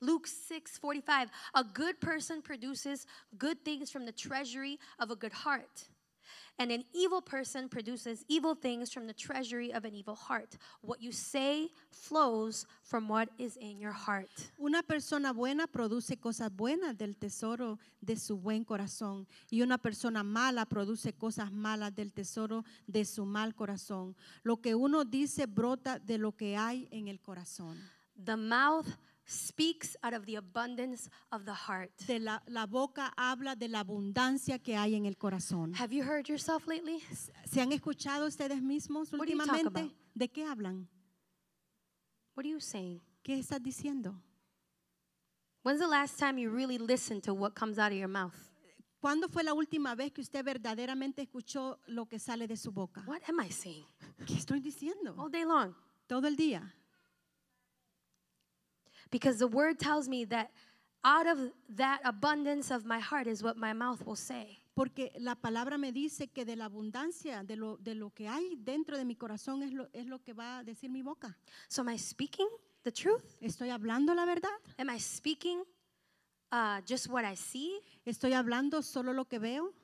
Luke 6 45. A good person produces good things from the treasury of a good heart. And an evil person produces evil things from the treasury of an evil heart. What you say flows from what is in your heart. Una persona buena produce cosas buenas del tesoro de su buen corazón y una persona mala produce cosas malas del tesoro de su mal corazón. Lo que uno dice brota de lo que hay en el corazón. The mouth speaks out of the abundance of the heart. De la, la boca habla de la abundancia que hay en el corazón. Have you heard yourself lately? ¿Se han escuchado ustedes mismos What últimamente? ¿De qué hablan? What are you saying? ¿Qué estás diciendo? When's the last time you really listened to what comes out of your mouth? ¿Cuándo fue la última vez que usted verdaderamente escuchó lo que sale de su boca? What am I saying? ¿Qué estoy diciendo? All day long. Todo el día. Because the word tells me that out of that abundance of my heart is what my mouth will say. Porque la palabra me dice que de la abundancia, de lo, de lo que hay dentro de mi corazón es lo, es lo que va a decir mi boca. So am I speaking the truth? ¿Estoy hablando la verdad? Am I speaking uh, just what I see? ¿Estoy hablando solo lo que veo?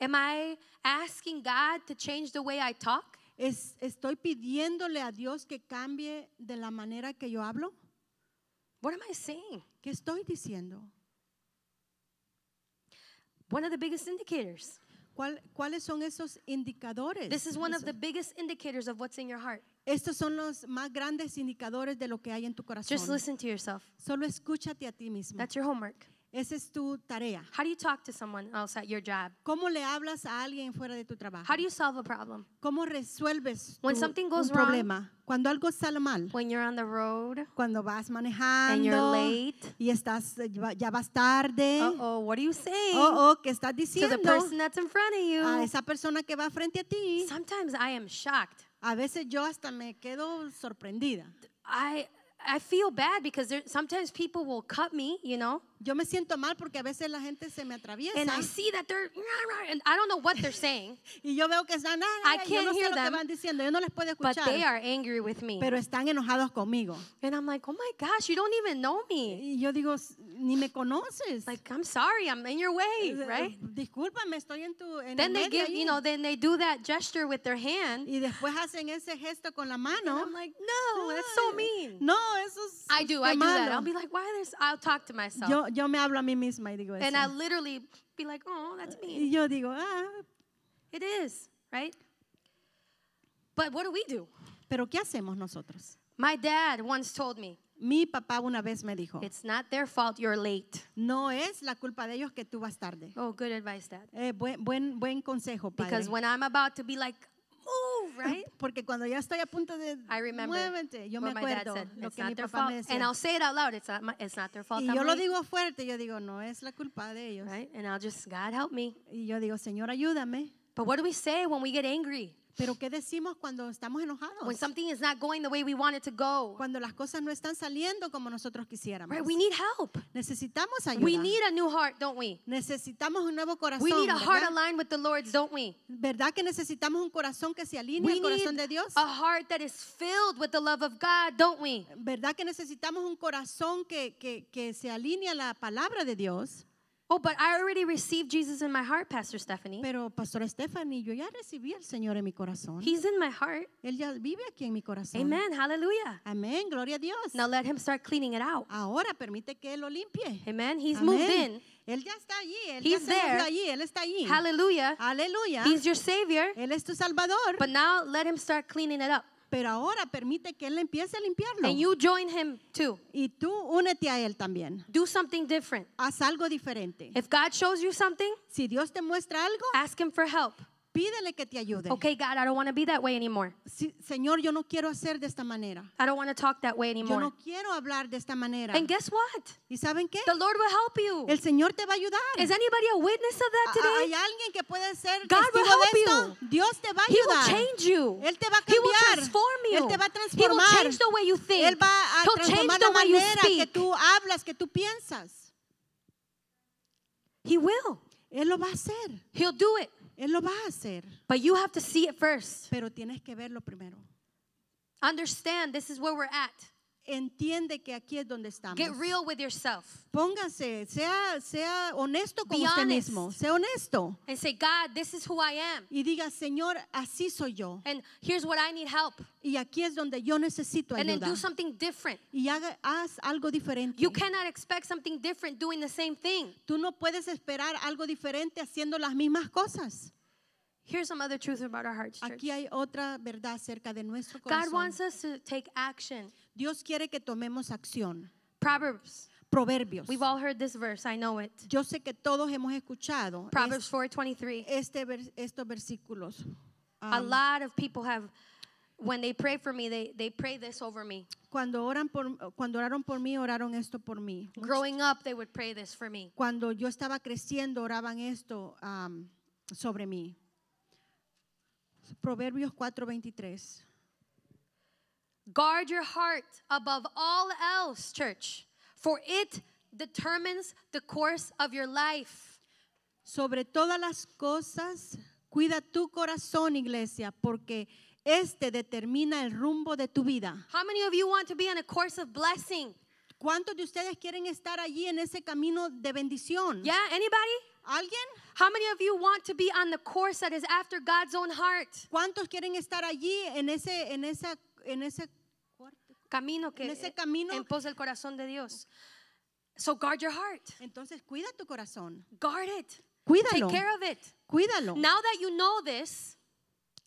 Am I asking God to change the way I talk? Es, ¿Estoy pidiéndole a Dios que cambie de la manera que yo hablo? What am I saying? ¿Qué estoy diciendo? One of the biggest indicators. ¿Cuál- ¿Cuáles son esos indicadores? This is one of the biggest indicators of what's in your heart. Estos son los más grandes indicadores de lo que hay en tu Just corazón. listen to yourself. Solo escúchate a ti mismo. That's your homework. Esa es tu tarea. How do you talk to someone else at your job? ¿Cómo le hablas a alguien fuera de tu trabajo? How do you solve a problem? ¿Cómo resuelves When tu- something goes un wrong, problema? Cuando algo sale mal, When you're on the road cuando vas and you're manejando late. y estás ya vas tarde. Uh oh, what are you saying Oh, oh, ¿qué estás to the diciendo person that's in front of a you? esa persona que va frente a ti? Sometimes I am shocked. A veces yo hasta me quedo sorprendida. I I feel bad because there, sometimes people will cut me, you know, Yo me siento mal porque a veces la gente se me atraviesa and I see that they're and I don't know what they're saying, [laughs] y yo veo que están, ah, I yo can't no sé hear lo que them, van diciendo, yo no les puedo but they escuchar, are angry with me. pero están enojados conmigo. And I'm like, oh my gosh, you don't even know me. Y yo digo, "S- ni me conoces. Like, I'm sorry, I'm in your way, Eh, right? Discúlpame, estoy en tu en Then el they give, ahí. you know, then they do that gesture with their hand. y después hacen ese gesto con la And mano. I'm like, no, that's so mean. No, eso es I do, I do that. malo. I'll be like, why there's, I'll talk to myself. yo, yo me hablo a mí misma y digo eso. and I literally be like, oh, that's y mean. yo digo, ah, It is, right? But what do we do? pero ¿qué hacemos nosotros? My dad once told me, Mi papá una vez me dijo, it's not their fault you're late. no es la culpa de ellos que tú vas tarde. Oh, good advice, dad. Eh, buen, buen, buen consejo, padre. Because when I'm about to be like, move, right? Porque cuando ya estoy a punto de I remember muévete, yo me acuerdo said. lo que mi papá fault. me And decía. I'll say it out loud. It's not, my, it's not their fault. Y yo lo digo fuerte, yo digo, no es la culpa de ellos. right? And I'll just, God help me. Y yo digo, Señor, ayúdame. But what do we say when we get angry? Pero ¿qué decimos cuando estamos enojados? When something is not going the way we want it to go? Cuando las cosas no están saliendo como nosotros quisiéramos. Right? We need help. Necesitamos ayuda. We need a new heart, don't we? Necesitamos un nuevo corazón. We need a heart ¿verdad? aligned with the Lord's, don't we? ¿Verdad que necesitamos un corazón que se alinee al corazón de Dios? a heart that is filled with the love of God, don't we? ¿Verdad que necesitamos un corazón que, que, que se alinee a la palabra de Dios? Oh, but I already received Jesus in my heart, Pastor Stephanie. Pero, Pastora Stephanie, yo ya recibí al Señor en mi corazón. He's in my heart. Él ya vive aquí en mi corazón. Amen. Hallelujah. Amén, gloria a Dios. Now let him start cleaning it out. Ahora permite que Él lo limpie. Amen. He's Amén. moved in. Él ya está allí, Él He's ya there. allí, Él está allí. Hallelujah. Aleluya. He's your Savior. Él es tu Salvador. But now let him start cleaning it up. Pero ahora permite que Él empiece a limpiarlo. And you join him too. y tú únete a Él también. Do something different. Haz algo diferente. If God shows you something, Si Dios te muestra algo, ask him for help. Pídele que te ayude. Okay, God, I don't want to be that way anymore. Sí, Señor, yo no quiero hacer de esta manera. I don't want to talk that way Yo anymore. no quiero hablar de esta manera. And guess what? ¿Y saben qué? The Lord will help you. El Señor te va a ayudar. Is anybody a witness of that A- today? Hay alguien que puede ser God will testigo de help esto. Dios te va a He will ayudar. change you. Él te va a He will cambiar. transform you. Él te va a He will transformar. change the way you think. Él va a He'll change transformar the la way you manera que speak. tú hablas, que tú piensas. He will. Él lo va a hacer. He'll do it. Él lo va a hacer. But you have to see it first. Pero tienes que verlo primero. Understand this is where we're at. Entiende que aquí es donde estamos. Get real with yourself Póngase, sea, sea honesto con Be usted honest. mismo. Sea honesto. and say, God, this is who I am. Y diga, Señor, así soy yo. And here's what I need help. Y aquí es donde yo necesito And then ayuda. do something different. Y haga, haz algo diferente. You cannot expect something different doing the same thing. Tú no puedes esperar algo diferente haciendo las mismas cosas. Here's some other truth about our hearts, church. Aquí hay otra verdad acerca de nuestro God corazón. wants us to take action. Dios quiere que tomemos acción. Proverbs. Proverbios. We've all heard this verse. I know it. Yo sé que todos hemos escuchado Proverbs 4:23. es- este, estos versículos. A Um, lot of people have when they pray for me, they they pray this over me. cuando, oran por, cuando oraron por mí, oraron esto por mí. Growing up, they would pray this for me. Cuando yo estaba creciendo, oraban esto am, sobre mí. Proverbios 4:23. Guard your heart above all else, church, for it determines the course of your life. Sobre todas las cosas, cuida tu corazón, iglesia, porque este determina el rumbo de tu vida. How many of you want to be on a course of blessing? ¿Cuántos de ustedes quieren estar allí en ese camino de bendición? Yeah, anybody? ¿Alguien? How many of you want to be on the course that is after God's own heart? ¿Cuántos quieren estar allí en ese, en esa, en ese Camino que En ese camino- en pos del corazón de Dios. So guard your heart. Entonces cuida tu corazón. Guard it. Cuídalo. Take care of it. Cuídalo. Now that you know this,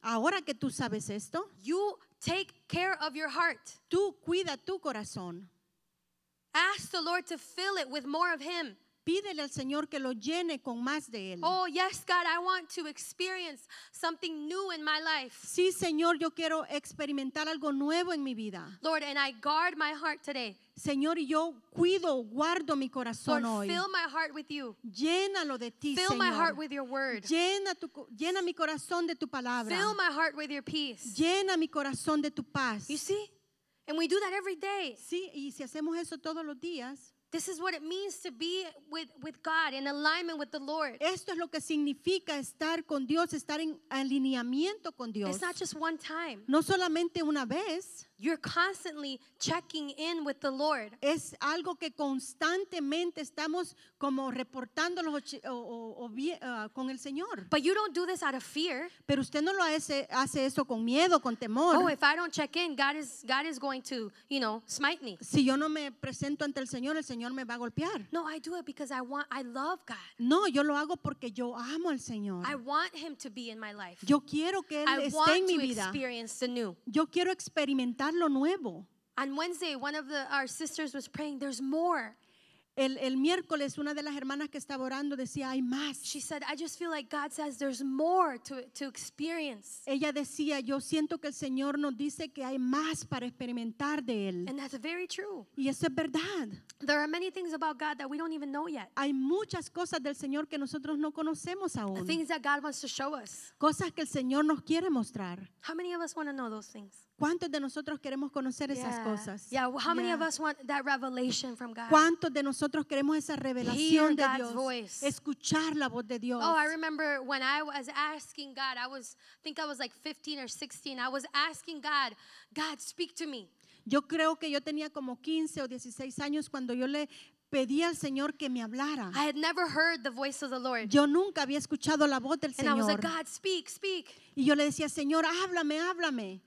Ahora que tú sabes esto, you take care of your heart. tú cuida tu corazón. Ask the Lord to fill it with more of Him. Pídele al Señor que lo llene con más de él. Oh, yes, God, I want to experience something new in my life. Sí, Señor, yo quiero experimentar algo nuevo en mi vida. Lord, and I guard my heart today. Señor, y yo cuido, guardo mi corazón Lord, hoy. fill my heart with you. Llénalo de ti, Fill my heart with your word. Llena, tu llena mi corazón de tu palabra. Fill my heart with your peace. Llena mi corazón de tu paz. You see? And we do that every day. Sí, y si hacemos eso todos los días, This is what it means to be with, with God in alignment with the Lord. esto es lo que significa estar con Dios, estar en alineamiento con Dios. It's not just one time. No solamente una vez, You're constantly checking in with the Lord. es algo que constantemente estamos como reportando los ochi- o, o- o ah, con el Señor. But you don't do this out of fear. Pero usted no lo hace, hace eso con miedo, con temor. Oh, if I don't check in, God is God is going to, you know, smite me. si yo no me presento ante el Señor, el Señor me va a golpear. No, I do it because I want I love God. No, yo lo hago porque yo amo al Señor. I want him to be in my life. Yo quiero que Él I esté want en mi to vida. experience the new. Yo quiero experimentar lo nuevo. On Wednesday, one of the, our sisters was praying, there's more. El, el miércoles una de las hermanas que estaba orando decía, hay más. She said, I just feel like God says there's more to, to experience. Ella decía, yo siento que el Señor nos dice que hay más para experimentar de Él. And that's very true. Y eso es verdad. There are many things about God that we don't even know yet. Hay muchas cosas del Señor que nosotros no conocemos aún. Things that God wants to show us. Cosas que el Señor nos quiere mostrar. How many of us want to know those things? ¿Cuántos de nosotros queremos conocer esas Yeah. cosas? Yeah, well, how many of Yeah. us want that revelation from God? ¿Cuántos de nosotros queremos esa revelación de God's Dios? voice. Escuchar la voz de Dios. Oh, I remember when I was asking God, I was, I think I was like 15 or 16. I was asking God, God, speak to me. Yo creo que yo tenía como 15 o 16 años cuando yo le pedí al Señor que me hablara. I had never heard the voice of the Lord. Yo nunca había escuchado la voz del And I was Señor. like, God, speak, speak. Y yo le decía, Señor, háblame, háblame.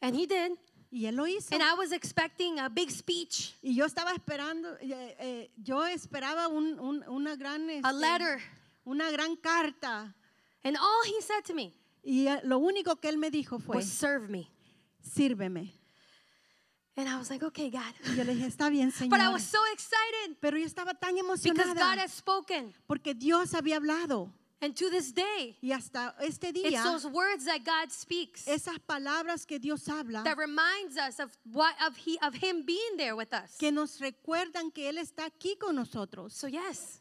And He did. Y Él lo hizo. And I was expecting a big speech, Y yo estaba esperando, eh, eh, yo esperaba un- un- una, gran, a este, letter. una gran carta. And all He said to me Y eh, lo único que Él me dijo fue, was, serve me. sírveme. And I was like, okay, God. Y yo le dije, está bien, Señor. [laughs] But I was so excited Pero yo estaba tan because God emocionada has spoken. porque Dios había hablado. And to this day, Y hasta este it's día, those words that God speaks esas palabras que Dios habla, that reminds us of what of he of him being there with us. que nos recuerdan que Él está aquí con nosotros. So yes,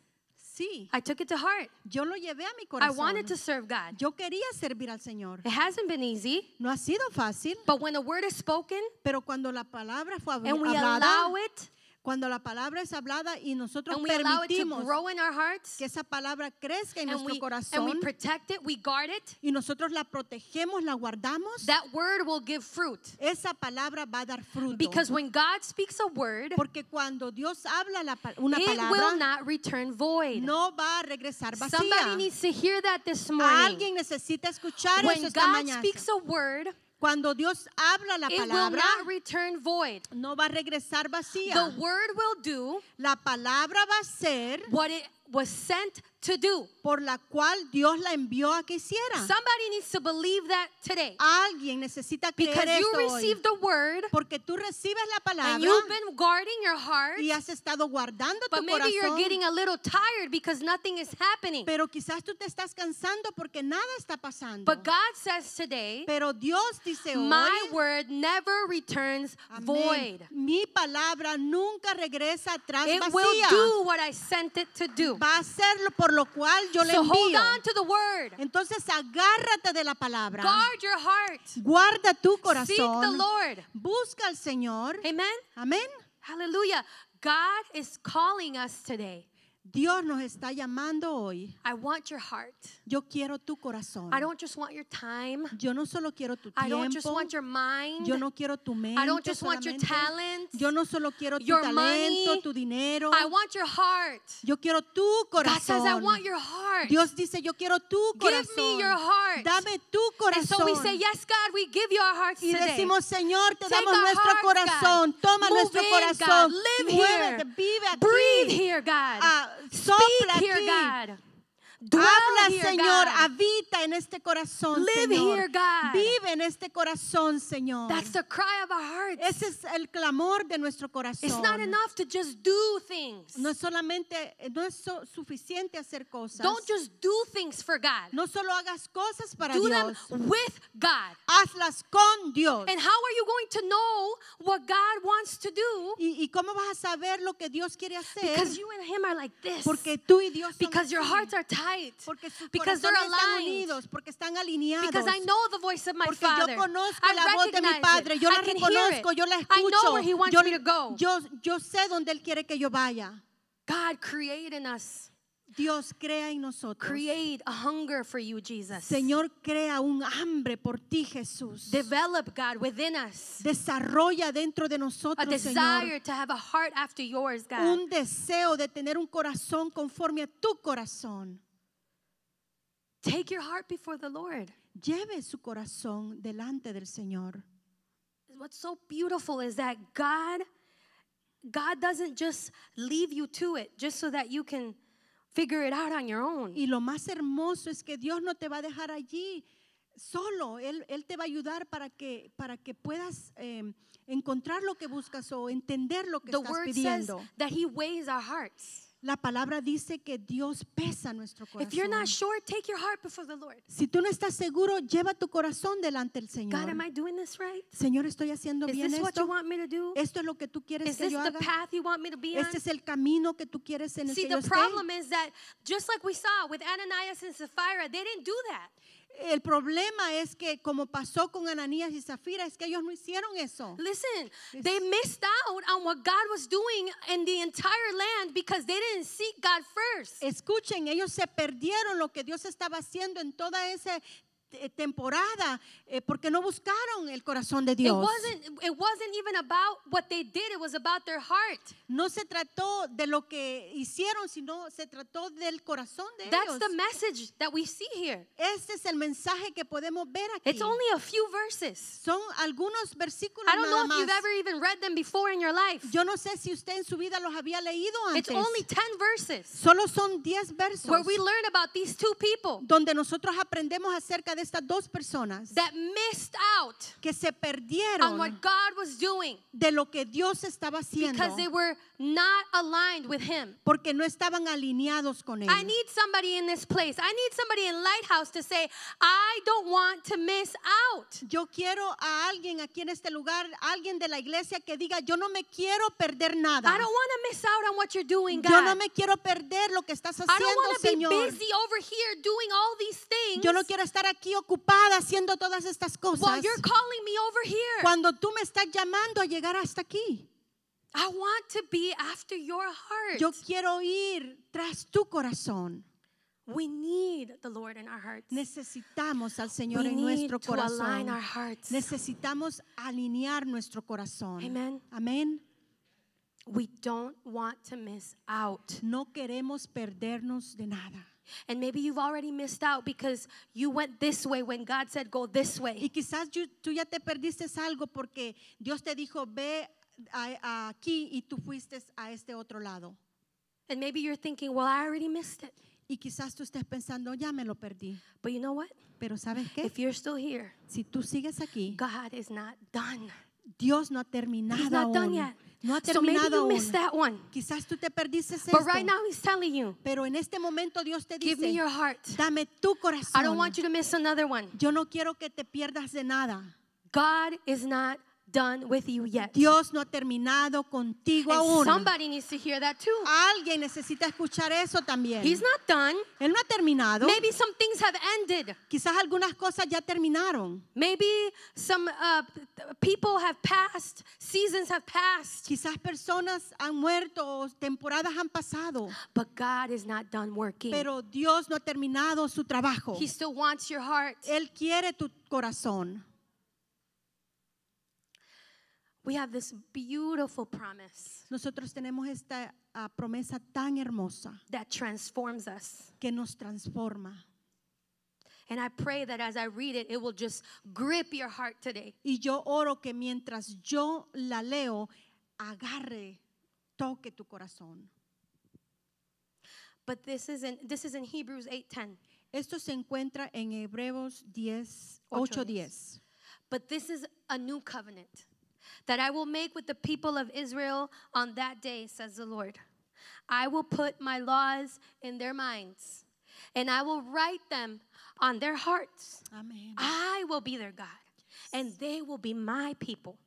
Sí, I took it to heart. yo lo llevé a mi I corazón. wanted to serve God. Yo quería servir al Señor. It hasn't been easy, No ha sido fácil, but when the word is spoken pero cuando la palabra fue habl- and we hablada, allow it, Cuando la palabra es hablada y nosotros and permitimos hearts que esa palabra crezca en nuestro we, corazón we protect it, we guard it, y nosotros la protegemos, la guardamos, that word will give fruit. esa palabra va a dar fruto. Because when God speaks a word, Porque cuando Dios habla la una it will palabra, not return void. no va a regresar Somebody vacía. needs to hear that this morning. Alguien necesita escuchar When eso esta God mañana. speaks a word, Cuando Dios habla la it will palabra, not return void. no va a regresar vacía. The word will do La palabra va a ser what it was sent to do. por la cual Dios la envió a que hiciera. Somebody needs to believe that today. Alguien necesita creer Because you received the word Porque tú recibes la palabra and you've been guarding your heart, y has estado guardando but tu maybe you're corazón. getting a little tired because nothing is happening. Pero quizás tú te estás cansando porque nada está pasando. But God says today, Pero Dios dice hoy, my word never returns amén, void. mi palabra nunca regresa atrás It will vacía. do what I sent it to do. Va a hacerlo por lo cual yo le So hold envío. on to the word. Entonces agárrate de la palabra. Guard your heart. Guarda tu Seek the corazón. Lord. Busca al Señor. Amen. Amén. Hallelujah. God is calling us today. Dios nos está llamando hoy. I want your heart. Yo quiero tu corazón. I don't just want your time. Yo no solo quiero tu I don't just tiempo. want your mind. Yo no quiero tu mente. I don't just want your talent. Yo no solo quiero tu your talento, money. tu dinero. I want your heart. Yo quiero tu God says, I corazón. want your heart. Dios dice, yo quiero tu Give corazón. me your heart. Dame tu And so we corazón. say, Yes, God, we give you our hearts y decimos, Señor, te Take damos nuestro hearts, corazón. God. Toma Move nuestro in, corazón. God. Live Muévete, here. vive aquí. Breathe here, God. Ah, Speak here. God. Habla, here, Señor, God. habita en este corazón, Live Señor. here, God. Vive en este corazón, Señor. That's the cry of our hearts. Ese es el clamor de nuestro corazón. It's not enough to just do things. No es solamente, no es so- suficiente hacer cosas. Don't just do things for God. no solo hagas cosas para do Dios, them with God. hazlas con Dios. And how are you going to know what God wants to do? ¿Y, y cómo vas a saber lo que Dios quiere hacer? Because you and Him are like this. Porque tú y Dios Because your hearts are porque sus Because they're aligned. unidos, porque están alineados. Because I know the voice of my porque Father. yo conozco I la voz de mi padre, yo la I reconozco, yo la I know escucho. where He wants yo, me to go. yo, yo sé dónde él quiere que yo vaya. God, create in us. Dios crea en nosotros. Create a hunger for you, Jesus. Señor, crea un hambre por ti, Jesús. Develop, God, within us Desarrolla dentro de a nosotros, Señor, desire to have a heart after yours, God. un deseo de tener un corazón conforme a tu corazón. Take your heart before the Lord. Lleve su corazón delante del Señor. What's so beautiful is that God God doesn't just leave you to it just so that you can figure it out on your own. Y lo más hermoso es que Dios no te va a dejar allí solo. Él, él te va a ayudar para que, para que puedas eh, encontrar lo que buscas o entender lo que The estás word says pidiendo. that he weighs our hearts. La palabra dice que Dios pesa nuestro If you're not corazón. sure, take your heart before the Lord. Si tú no estás seguro, lleva tu corazón delante del God, am Señor. I doing this right? Señor, estoy haciendo Is bien this what you esto. want me to do? Esto es lo que tú quieres Is que this yo the haga. path you want me to be on? Este es el camino que tú quieres en el See, que yo the esté. problem is that just like we saw with Ananias and Sapphira, they didn't do that. El problema es que como pasó con Ananías y Zafira, es que ellos no hicieron eso. Listen, they missed out on what God was doing in the entire land because they didn't seek God first. Escuchen, ellos se perdieron lo que Dios estaba haciendo en toda esa eh, temporada eh, porque no buscaron el corazón de It Dios. wasn't it wasn't even about what they did, it was about their heart. No se trató de lo que hicieron, sino se trató del corazón de That's ellos. the message that we see here. Este es el mensaje que podemos ver aquí. It's only a few verses. Son algunos versículos I don't nada know if you've ever even read them before in your life. Yo no sé si usted en su vida los había leído It's antes. only 10 verses Solo son 10 versos where we learn about these two people donde nosotros aprendemos acerca de estas dos personas that missed out que se on perdieron what God was doing de lo que Dios estaba haciendo because they were not aligned with Him. porque no estaban alineados con él. I need somebody in this place. I need somebody in Lighthouse to say, I don't want to miss out. Yo quiero a alguien aquí en este lugar, alguien de la iglesia que diga, yo no me quiero perder nada. I don't want to miss out on what you're doing, Yo no God. me quiero perder lo que estás I don't haciendo, want to be Señor. busy over here doing all these things Yo no quiero estar aquí ocupada haciendo todas estas while cosas you're calling me over here. cuando tú me estás llamando a llegar hasta aquí. I want to be after your heart. Yo quiero ir tras tu corazón. we need the Lord in our hearts. Necesitamos al Señor we en need nuestro to align corazón. our hearts. Necesitamos alinear nuestro corazón. Amen. Amén. We don't want to miss out. No queremos perdernos de nada. And maybe you've already missed out because you went this way when God said go this Y way. quizás yo- tú ya te perdiste algo porque Dios te dijo, ve aquí y tú fuiste a este otro lado. And maybe you're thinking, well, I already missed it. Y quizás tú estés pensando, ya me lo perdí. But you know what? Pero ¿sabes qué? If you're still here, Si tú sigues aquí, God is not done. Dios no ha terminado He's not done aún. yet. No ha So maybe terminado you aún. missed that one. Quizás tú te perdiste esto. But right now He's telling you, pero en este momento Dios te give me dice, your heart. dame tu I don't corazón. want you to miss another one. Yo no quiero que te pierdas de nada. God is not done with you yet. Dios no ha terminado contigo And aún. somebody needs to hear that too. Alguien necesita escuchar eso también. He's not done. Él no ha terminado. Maybe some things have ended. Quizás algunas cosas ya terminaron. Maybe some uh, people have passed, seasons have passed, Quizás personas han muerto o temporadas han pasado. but God is not done working. Pero Dios no ha terminado su trabajo. He still wants your heart. Él quiere tu corazón. We have this beautiful promise Nosotros tenemos esta ah, promesa tan hermosa that transforms us. que nos transforma. And I pray that as I read it, it will just grip your heart today. Y yo oro que mientras yo la leo, agarre, toque tu corazón. But this is in this is in Hebrews 8:10. Esto se encuentra en Hebreos 10, Ocho 8:10. But this is a new covenant that I will make with the people of Israel on that day, says the Lord. I will put my laws in their minds, and I will write them on their hearts. Amén. I will be their God, and they will be my people.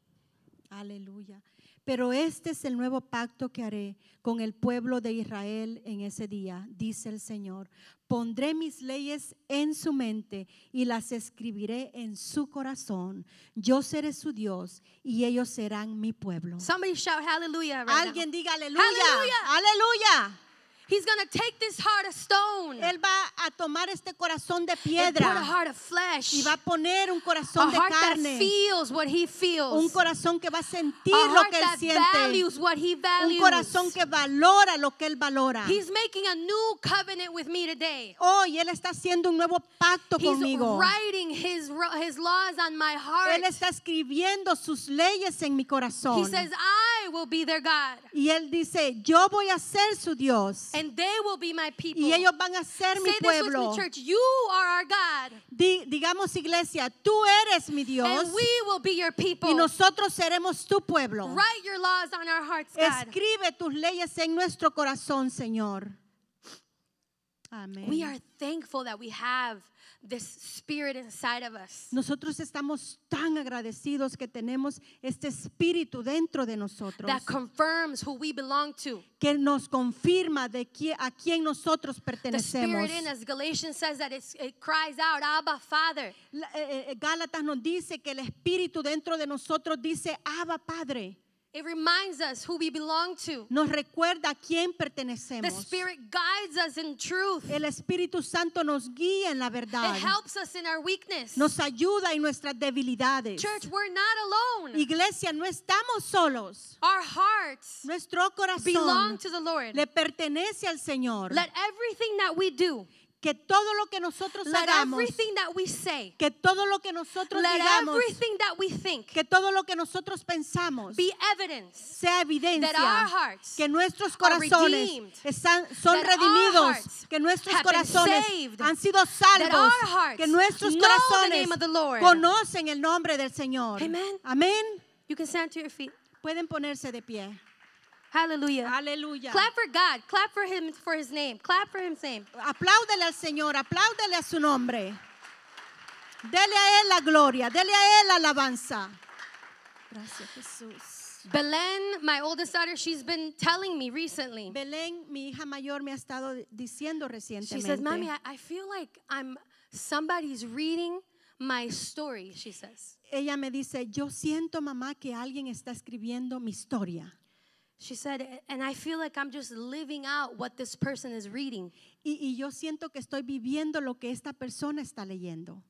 Aleluya. Pero este es el nuevo pacto que haré con el pueblo de Israel en ese día, dice el Señor. Pondré mis leyes en su mente y las escribiré en su corazón. Yo seré su Dios y ellos serán mi pueblo. Somebody shout hallelujah right Alguien now. diga aleluya. Aleluya. Aleluya. He's to take this heart of stone Él va a tomar este corazón de and put a piedra heart of flesh. y va a poner un a corazón de heart that carne. feels what he feels. Un corazón que va a sentir a lo que él siente. values what he Un corazón que valora lo que él valora. He's making a new covenant with me today. Hoy Él está haciendo un nuevo pacto He's conmigo. writing his, laws on my heart. Él está escribiendo sus leyes en mi He corazón. says, I will be their God, Y Él dice, yo voy a ser su Dios. And they will be my people. Y ellos van a ser mi Say this with pueblo. me, church. You are our God, Di- digamos, iglesia, tú eres mi Dios and we will be your people. y nosotros seremos tu pueblo. Write your laws on our hearts, God. Escribe tus leyes en nuestro corazón, Señor. Amén. We are thankful that we have this spirit inside of us. Nosotros estamos tan agradecidos que tenemos este espíritu dentro de nosotros. That confirms who we belong to. que nos confirma de qui- a quién nosotros The pertenecemos. spirit in us, Galatians says that it cries out, Abba, Father. La- eh, eh, Gálatas nos dice que el espíritu dentro de nosotros dice, Abba Padre. It reminds us who we belong to. Nos recuerda a quién The pertenecemos. Spirit guides us in truth. El Espíritu Santo nos guía en la verdad. It helps us in our weakness. Nos ayuda en nuestras debilidades. Church, we're not alone. Iglesia, no estamos solos. Our hearts Nuestro belong corazón to the Lord. le pertenece al Señor. Let everything that we do, Que todo lo que nosotros let hagamos, everything that we say, que todo lo que nosotros let digamos, everything that we think que todo lo que nosotros pensamos be evidence sea evidencia that our hearts que nuestros corazones redeemed, están, son redimidos, que nuestros corazones saved, han sido salvos, que nuestros corazones conocen el nombre del Señor. Amen. Amén. You can stand to your feet. Pueden ponerse de pie. Hallelujah. Aleluya. Clap for God. Clap for him for his name. Clap for his name. Apláudele al Señor, apláudele a su nombre. Dele a Él la gloria, dele a Él la alabanza. Gracias, Jesús. Belen, my oldest daughter, she's been telling me recently. Belén, mi hija mayor, me ha estado diciendo She recientemente. says, Mommy, I, I feel like I'm somebody's reading my story, she says. ella me dice, yo siento mamá que alguien está escribiendo mi historia. She said, and I feel like I'm just living out what this person is reading. Y, y yo siento que estoy viviendo lo que esta persona está leyendo.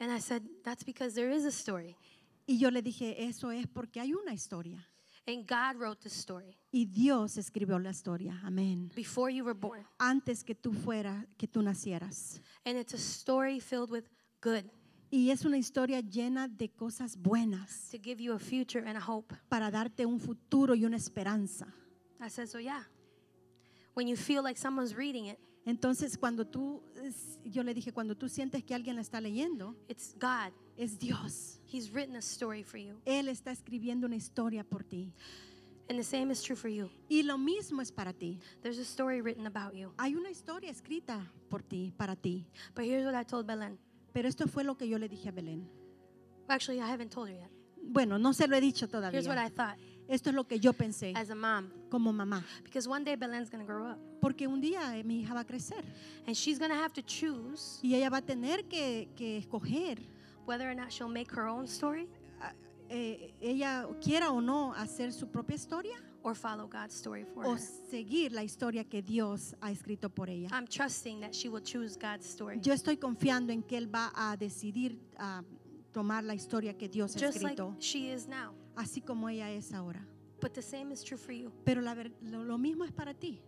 And I said, that's because there is a story. Y yo le dije, eso es porque hay una historia. And God wrote the story Y Dios escribió la historia. Amén. before you were born. Antes que tú fueras, que tú nacieras. And it's a story filled with good Y es una historia llena de cosas buenas to give you a future and a hope. para darte un futuro y una esperanza. I said, so yeah. When you feel like someone's reading it, Entonces, cuando tú, yo le dije, cuando tú sientes que alguien la está leyendo, it's God. es Dios. He's written a story for you. Él está escribiendo una historia por ti. And the same is true for you. Y lo mismo es para ti. There's a story written about you. Hay una historia escrita por ti, para ti. But here's what I told Belen. Pero esto fue lo que yo le dije a Belén. Actually, I haven't told her yet. Bueno, no se lo he dicho Here's what I todavía. thought Esto es lo que yo pensé as a mom. como mamá. Because one day Belen's to grow up. Porque un día eh, mi hija va a crecer And she's to have to choose y ella va a tener que, que escoger, whether or not she'll make her own story eh, ella quiera o no hacer su propia historia or follow God's story for o her. seguir la historia que Dios ha escrito por ella. I'm trusting that she will choose God's story. Yo estoy confiando en que Él va a decidir a tomar la historia que Dios ha Just like escrito, she is now. así como ella es ahora. But the same is true for you. Pero la ver- lo, lo mismo es para ti.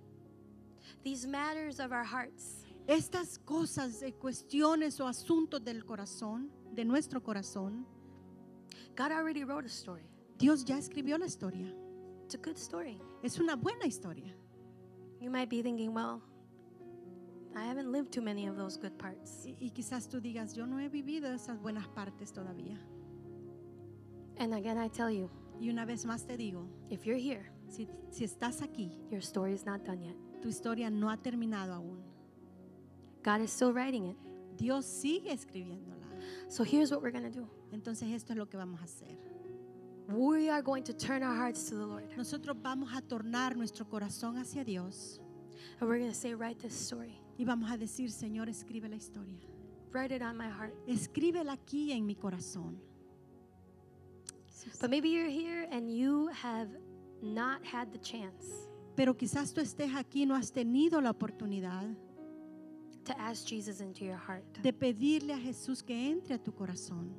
These matters of our hearts, Estas cosas, eh, cuestiones o asuntos del corazón, de nuestro corazón, God already wrote a story. Dios ya escribió la historia. It's a good story. Es una buena historia. You might be thinking, well, I haven't lived too many of those good parts. Y, y quizás tú digas, yo no he vivido esas buenas partes todavía. And again, I tell you, Y una vez más te digo, if you're here, si, si estás aquí, your story is not done yet. tu historia no ha terminado aún. God is still writing it. Dios sigue escribiéndola. So here's what we're going to do Entonces esto es lo que vamos a hacer. We are going to turn our hearts to the Lord. Nosotros vamos a tornar nuestro corazón hacia Dios And we're going to say, write this story. y vamos a decir, Señor, escribe la historia. Write it on my heart. Escríbela aquí en mi corazón. But maybe you're here and you have not had the chance Pero quizás tú estés aquí y no has tenido la oportunidad to ask Jesus into your heart. de pedirle a Jesús que entre a tu corazón.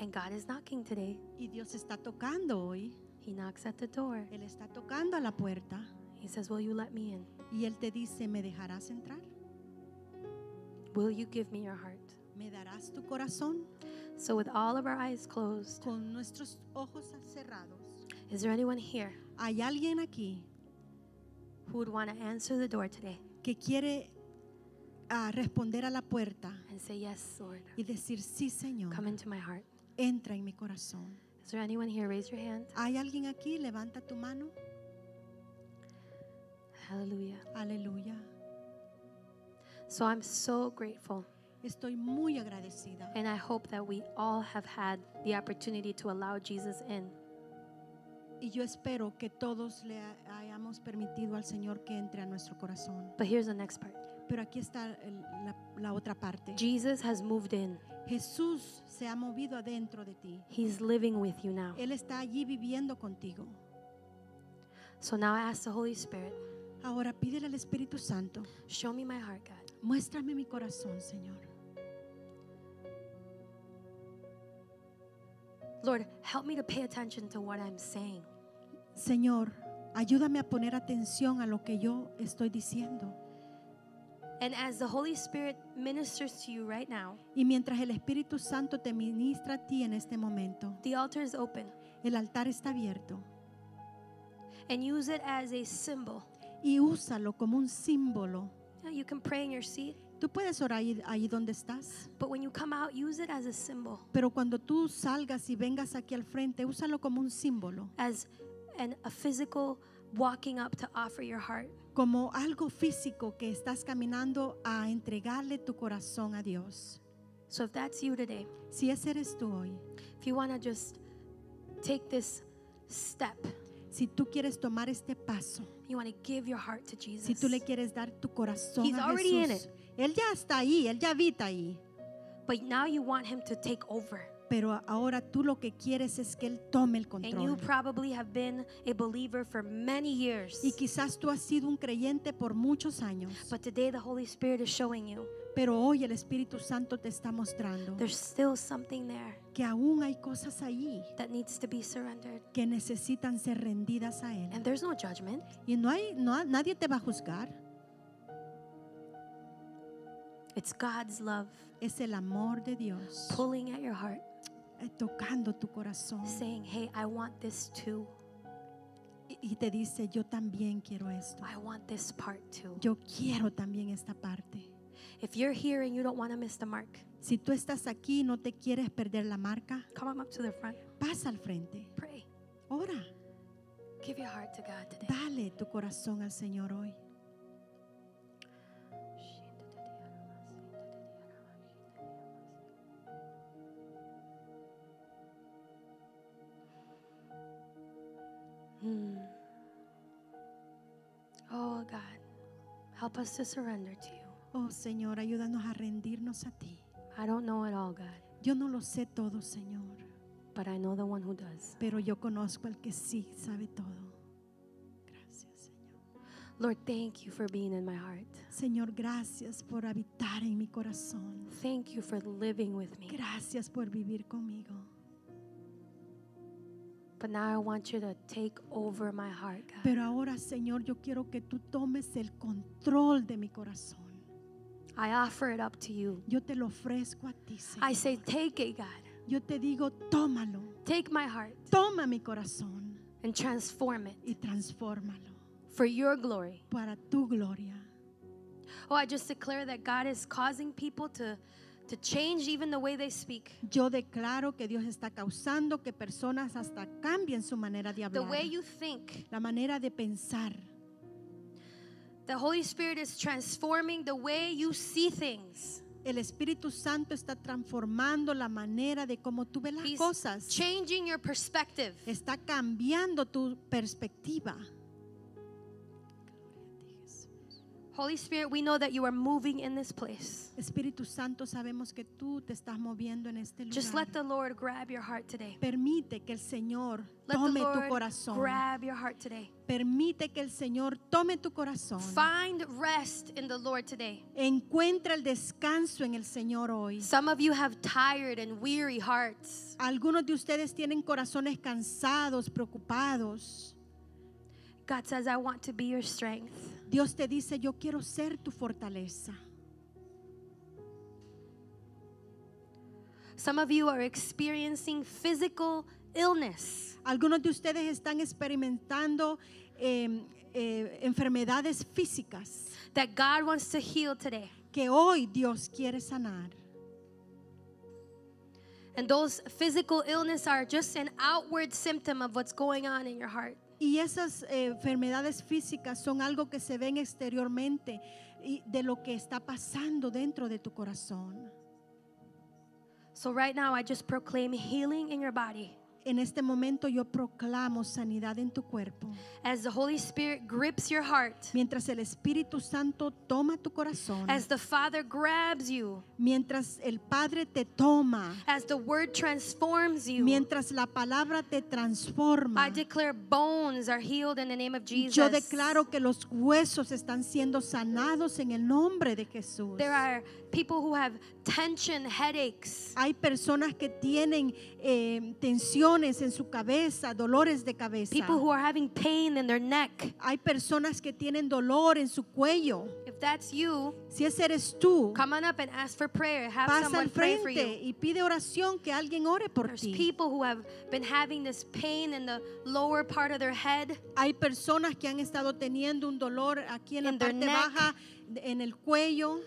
And God is knocking today. Y Dios está tocando hoy. He knocks at the door. Él está tocando a la puerta He says, Will you let me in? y Él te dice, ¿me dejarás entrar? Will you give me your heart? ¿Me darás tu corazón? So, with all of our eyes closed, Con nuestros ojos cerrados. is there anyone here ¿Hay alguien aquí who would want to answer the door today que quiere ah, responder a la puerta and say, Yes, Lord, y decir, sí, Señor, come into my heart? Entra en mi corazón? Is there anyone here? Raise your hand. ¿Hay alguien aquí? Levanta tu mano. Hallelujah. Aleluya. So, I'm so grateful. Estoy muy agradecida. And I hope that we all have had the opportunity to allow Jesus in. Y yo espero que todos le hayamos permitido al Señor que entre a nuestro corazón. But here's the next part Pero aquí está el- la, la otra parte. Jesus has moved in, Jesús se ha movido adentro de ti. He's living with you now. Él está allí viviendo contigo. So now I ask the Holy Spirit, Ahora pídele al Espíritu Santo, show me my heart, God. muéstrame mi corazón, Señor. Lord, help me to pay attention to what I'm saying. Señor, ayúdame a poner atención a lo que yo estoy diciendo. And as the Holy Spirit ministers to you right now, Y mientras el Espíritu Santo te ministra a ti en este momento, the altar is open el altar está abierto and use it as a symbol. y úsalo como un símbolo. You can pray in your seat, Tú puedes orar ahí, ahí donde estás, but when you come out, use it as a symbol, pero cuando tú salgas y vengas aquí al frente, úsalo como un símbolo, as an, a physical walking up to offer your heart. Como algo físico que estás caminando a entregarle tu corazón a Dios. So if that's you today, Si ese eres tú hoy, if you want to just take this step, si tú quieres tomar este paso, you want to give your heart to Jesus. si tú le quieres dar tu corazón He's a already in Jesús, Él ya está ahí, Él ya habita ahí, But now you want him to take over. Pero ahora tú lo que quieres es que Él tome el And you control. probably have been a believer for many years. Y quizás tú has sido un creyente por muchos años, But today the Holy Spirit is showing you pero hoy el Espíritu Santo te está mostrando there's still something there que aún hay cosas ahí that needs to be surrendered. que necesitan ser rendidas a Él. And there's no judgment. Y no hay, no, nadie te va a juzgar. It's God's love Es el amor de Dios pulling at your heart, tocando tu corazón saying, Hey, I want this too. y- te dice, yo también quiero esto. I want this part too. Yo quiero también esta parte. If you're here and you don't want to miss the mark, Si tú estás aquí y no te quieres perder la marca, come on up to the front. pasa al frente. Pray. Ora, Give your heart to God today. dale tu corazón al Señor hoy. Help us to surrender to you. Oh Señor, ayúdanos a rendirnos a ti. I don't know it all, God, Yo no lo sé todo, Señor, but I know the one who does. pero yo conozco al que sí sabe todo. Gracias, Señor. Lord, thank you for being in my heart. Señor, gracias por habitar en mi corazón. Thank you for living with me. Gracias por vivir conmigo. But now I want you to take over my heart, God. Pero ahora, Señor, yo quiero que tú tomes el control de mi corazón. I offer it up to you. Yo te lo ofrezco a ti, I say, take it, God. Yo te digo, tómalo. Take my heart Toma mi corazón and transform it y transfórmalo for your glory. para tu gloria. Oh, I just declare that God is causing people to, to change even the way they speak. Yo declaro que Dios está causando que personas hasta cambien su manera de The hablar, way you think. la manera de pensar. The Holy Spirit is transforming the way you see things. El Espíritu Santo está transformando la manera de cómo tú ves las He's cosas. changing your perspective. Está cambiando tu perspectiva. Holy Spirit, we know that you are moving in this place. Espíritu Santo, sabemos que tú te estás moviendo en este Just let lugar. the Lord grab your heart today. Permite que el Señor Let the tome tu Lord corazón. grab your heart today. Permite que el Señor tome tu corazón. Find rest in the Lord today. Encuentra el descanso en el Señor hoy. Some of you have tired and weary hearts. Algunos de ustedes tienen corazones cansados, preocupados. God says, I want to be your strength. Dios te dice, yo quiero ser tu fortaleza. Some of you are experiencing physical illness. Algunos de ustedes están experimentando eh, eh, enfermedades físicas that God wants to heal today. que hoy Dios quiere sanar. And those physical illness are just an outward symptom of what's going on in your heart. Y esas eh, enfermedades físicas son algo que se ven exteriormente y de lo que está pasando dentro de tu corazón. So right now I just proclaim healing in your body En este momento yo proclamo sanidad en tu cuerpo. as the Holy Spirit grips your heart. Mientras el Espíritu Santo toma tu corazón, As the Father grabs you, mientras el Padre te toma, as the Word transforms you, mientras la palabra te transforma. I declare bones are healed in the name of Jesus. Yo declaro que los huesos están siendo sanados en el nombre de Jesús. There are people who have tension, headaches. Hay personas que tienen eh, tensiones en su cabeza, dolores de cabeza. People who are having pain in their neck. Hay personas que tienen dolor en su cuello. If that's you, Si ese eres tú, come on up and ask for prayer. Have pasa someone al pray for frente you. y pide oración que alguien ore por There's ti. people who have been having this pain in the lower part of their head. Hay personas que han estado teniendo un dolor aquí en la In parte neck. baja, en el cuello.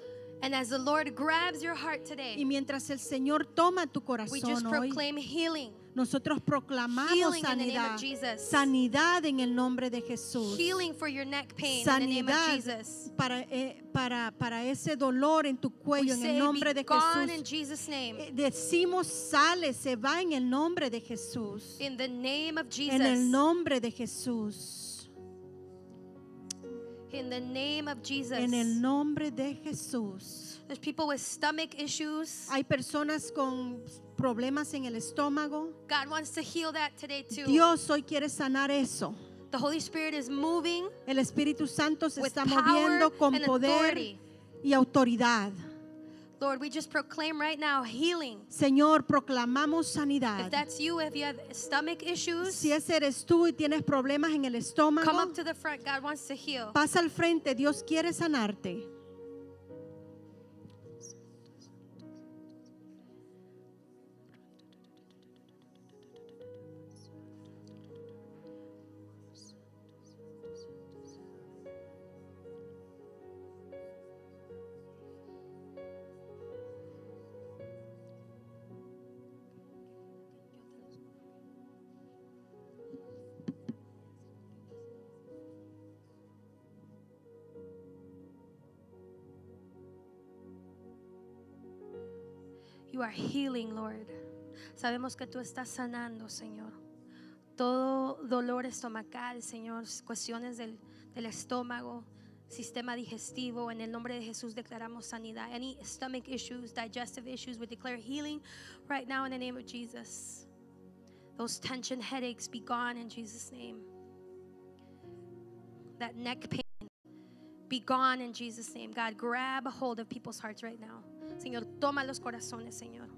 And as the Lord grabs your heart Y today, mientras el Señor toma tu we just corazón hoy, proclaim healing. nosotros proclamamos sanidad. Sanidad en el nombre de Jesús. Healing for your neck pain in the name of Sanidad para, eh, para, para ese dolor en tu cuello en el nombre de Jesús. Eh, Decimos sale, se va en el nombre de Jesús. In the name of En el nombre de Jesús. In the name of Jesus. En el nombre de Jesús. There's people with stomach issues. Hay personas con problemas en el estómago. God wants to heal that today too. Dios hoy quiere sanar eso. The Holy Spirit is moving El Espíritu Santo se with está power moviendo con and poder authority. y autoridad. Lord, we just proclaim right now healing. Señor, proclamamos If sanidad. that's you, if you have stomach issues, Si ese eres tú y tienes problemas en el come estómago, up to the front. God wants to heal. pasa al frente. Dios quiere sanarte. Are healing, Lord. Sabemos que tú estás sanando, Señor. Todo dolor estomacal, Señor, cuestiones del, del estómago, sistema digestivo, en el nombre de Jesús declaramos sanidad. Any stomach issues, digestive issues, we declare healing right now in the name of Jesus. Those tension headaches be gone in Jesus' name. That neck pain be gone in Jesus' name. God, grab a hold of people's hearts right now. Señor, toma los corazones, Señor.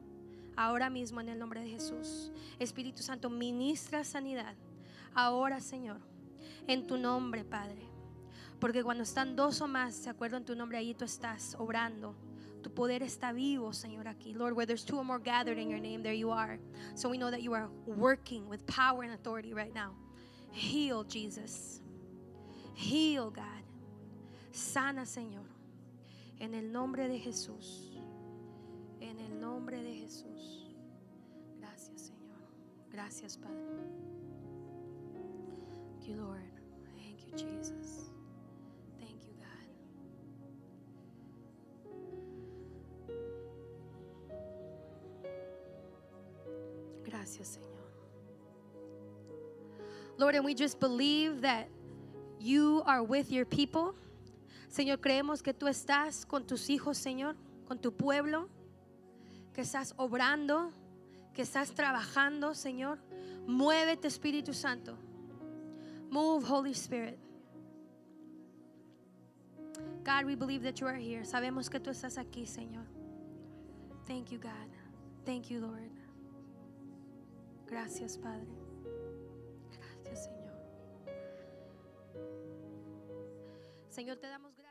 Ahora mismo en el nombre de Jesús. Espíritu Santo, ministra sanidad. Ahora, Señor, en tu nombre, Padre. Porque cuando están dos o más, de acuerdo en tu nombre, ahí tú estás obrando. Tu poder está vivo, Señor, aquí. Lord, where there's two or more gathered in your name, there you are. So we know that you are working with power and authority right now. Heal, Jesus. Heal, God. Sana, Señor. En el nombre de Jesús. En el nombre de Jesús. Gracias, Señor. Gracias, Padre. Thank you, Lord. Thank you, Jesus. Thank you, God. Gracias, Señor. Lord, and we just believe that you are with your people. Señor, creemos que tú estás con tus hijos, Señor, con tu pueblo, que estás obrando, que estás trabajando, Señor. Muévete, Espíritu Santo. Move, Holy Spirit. God, we believe that you are here. Sabemos que tú estás aquí, Señor. Thank you, God. Thank you, Lord. Gracias, Padre. Gracias, Señor. Señor, te damos gracias.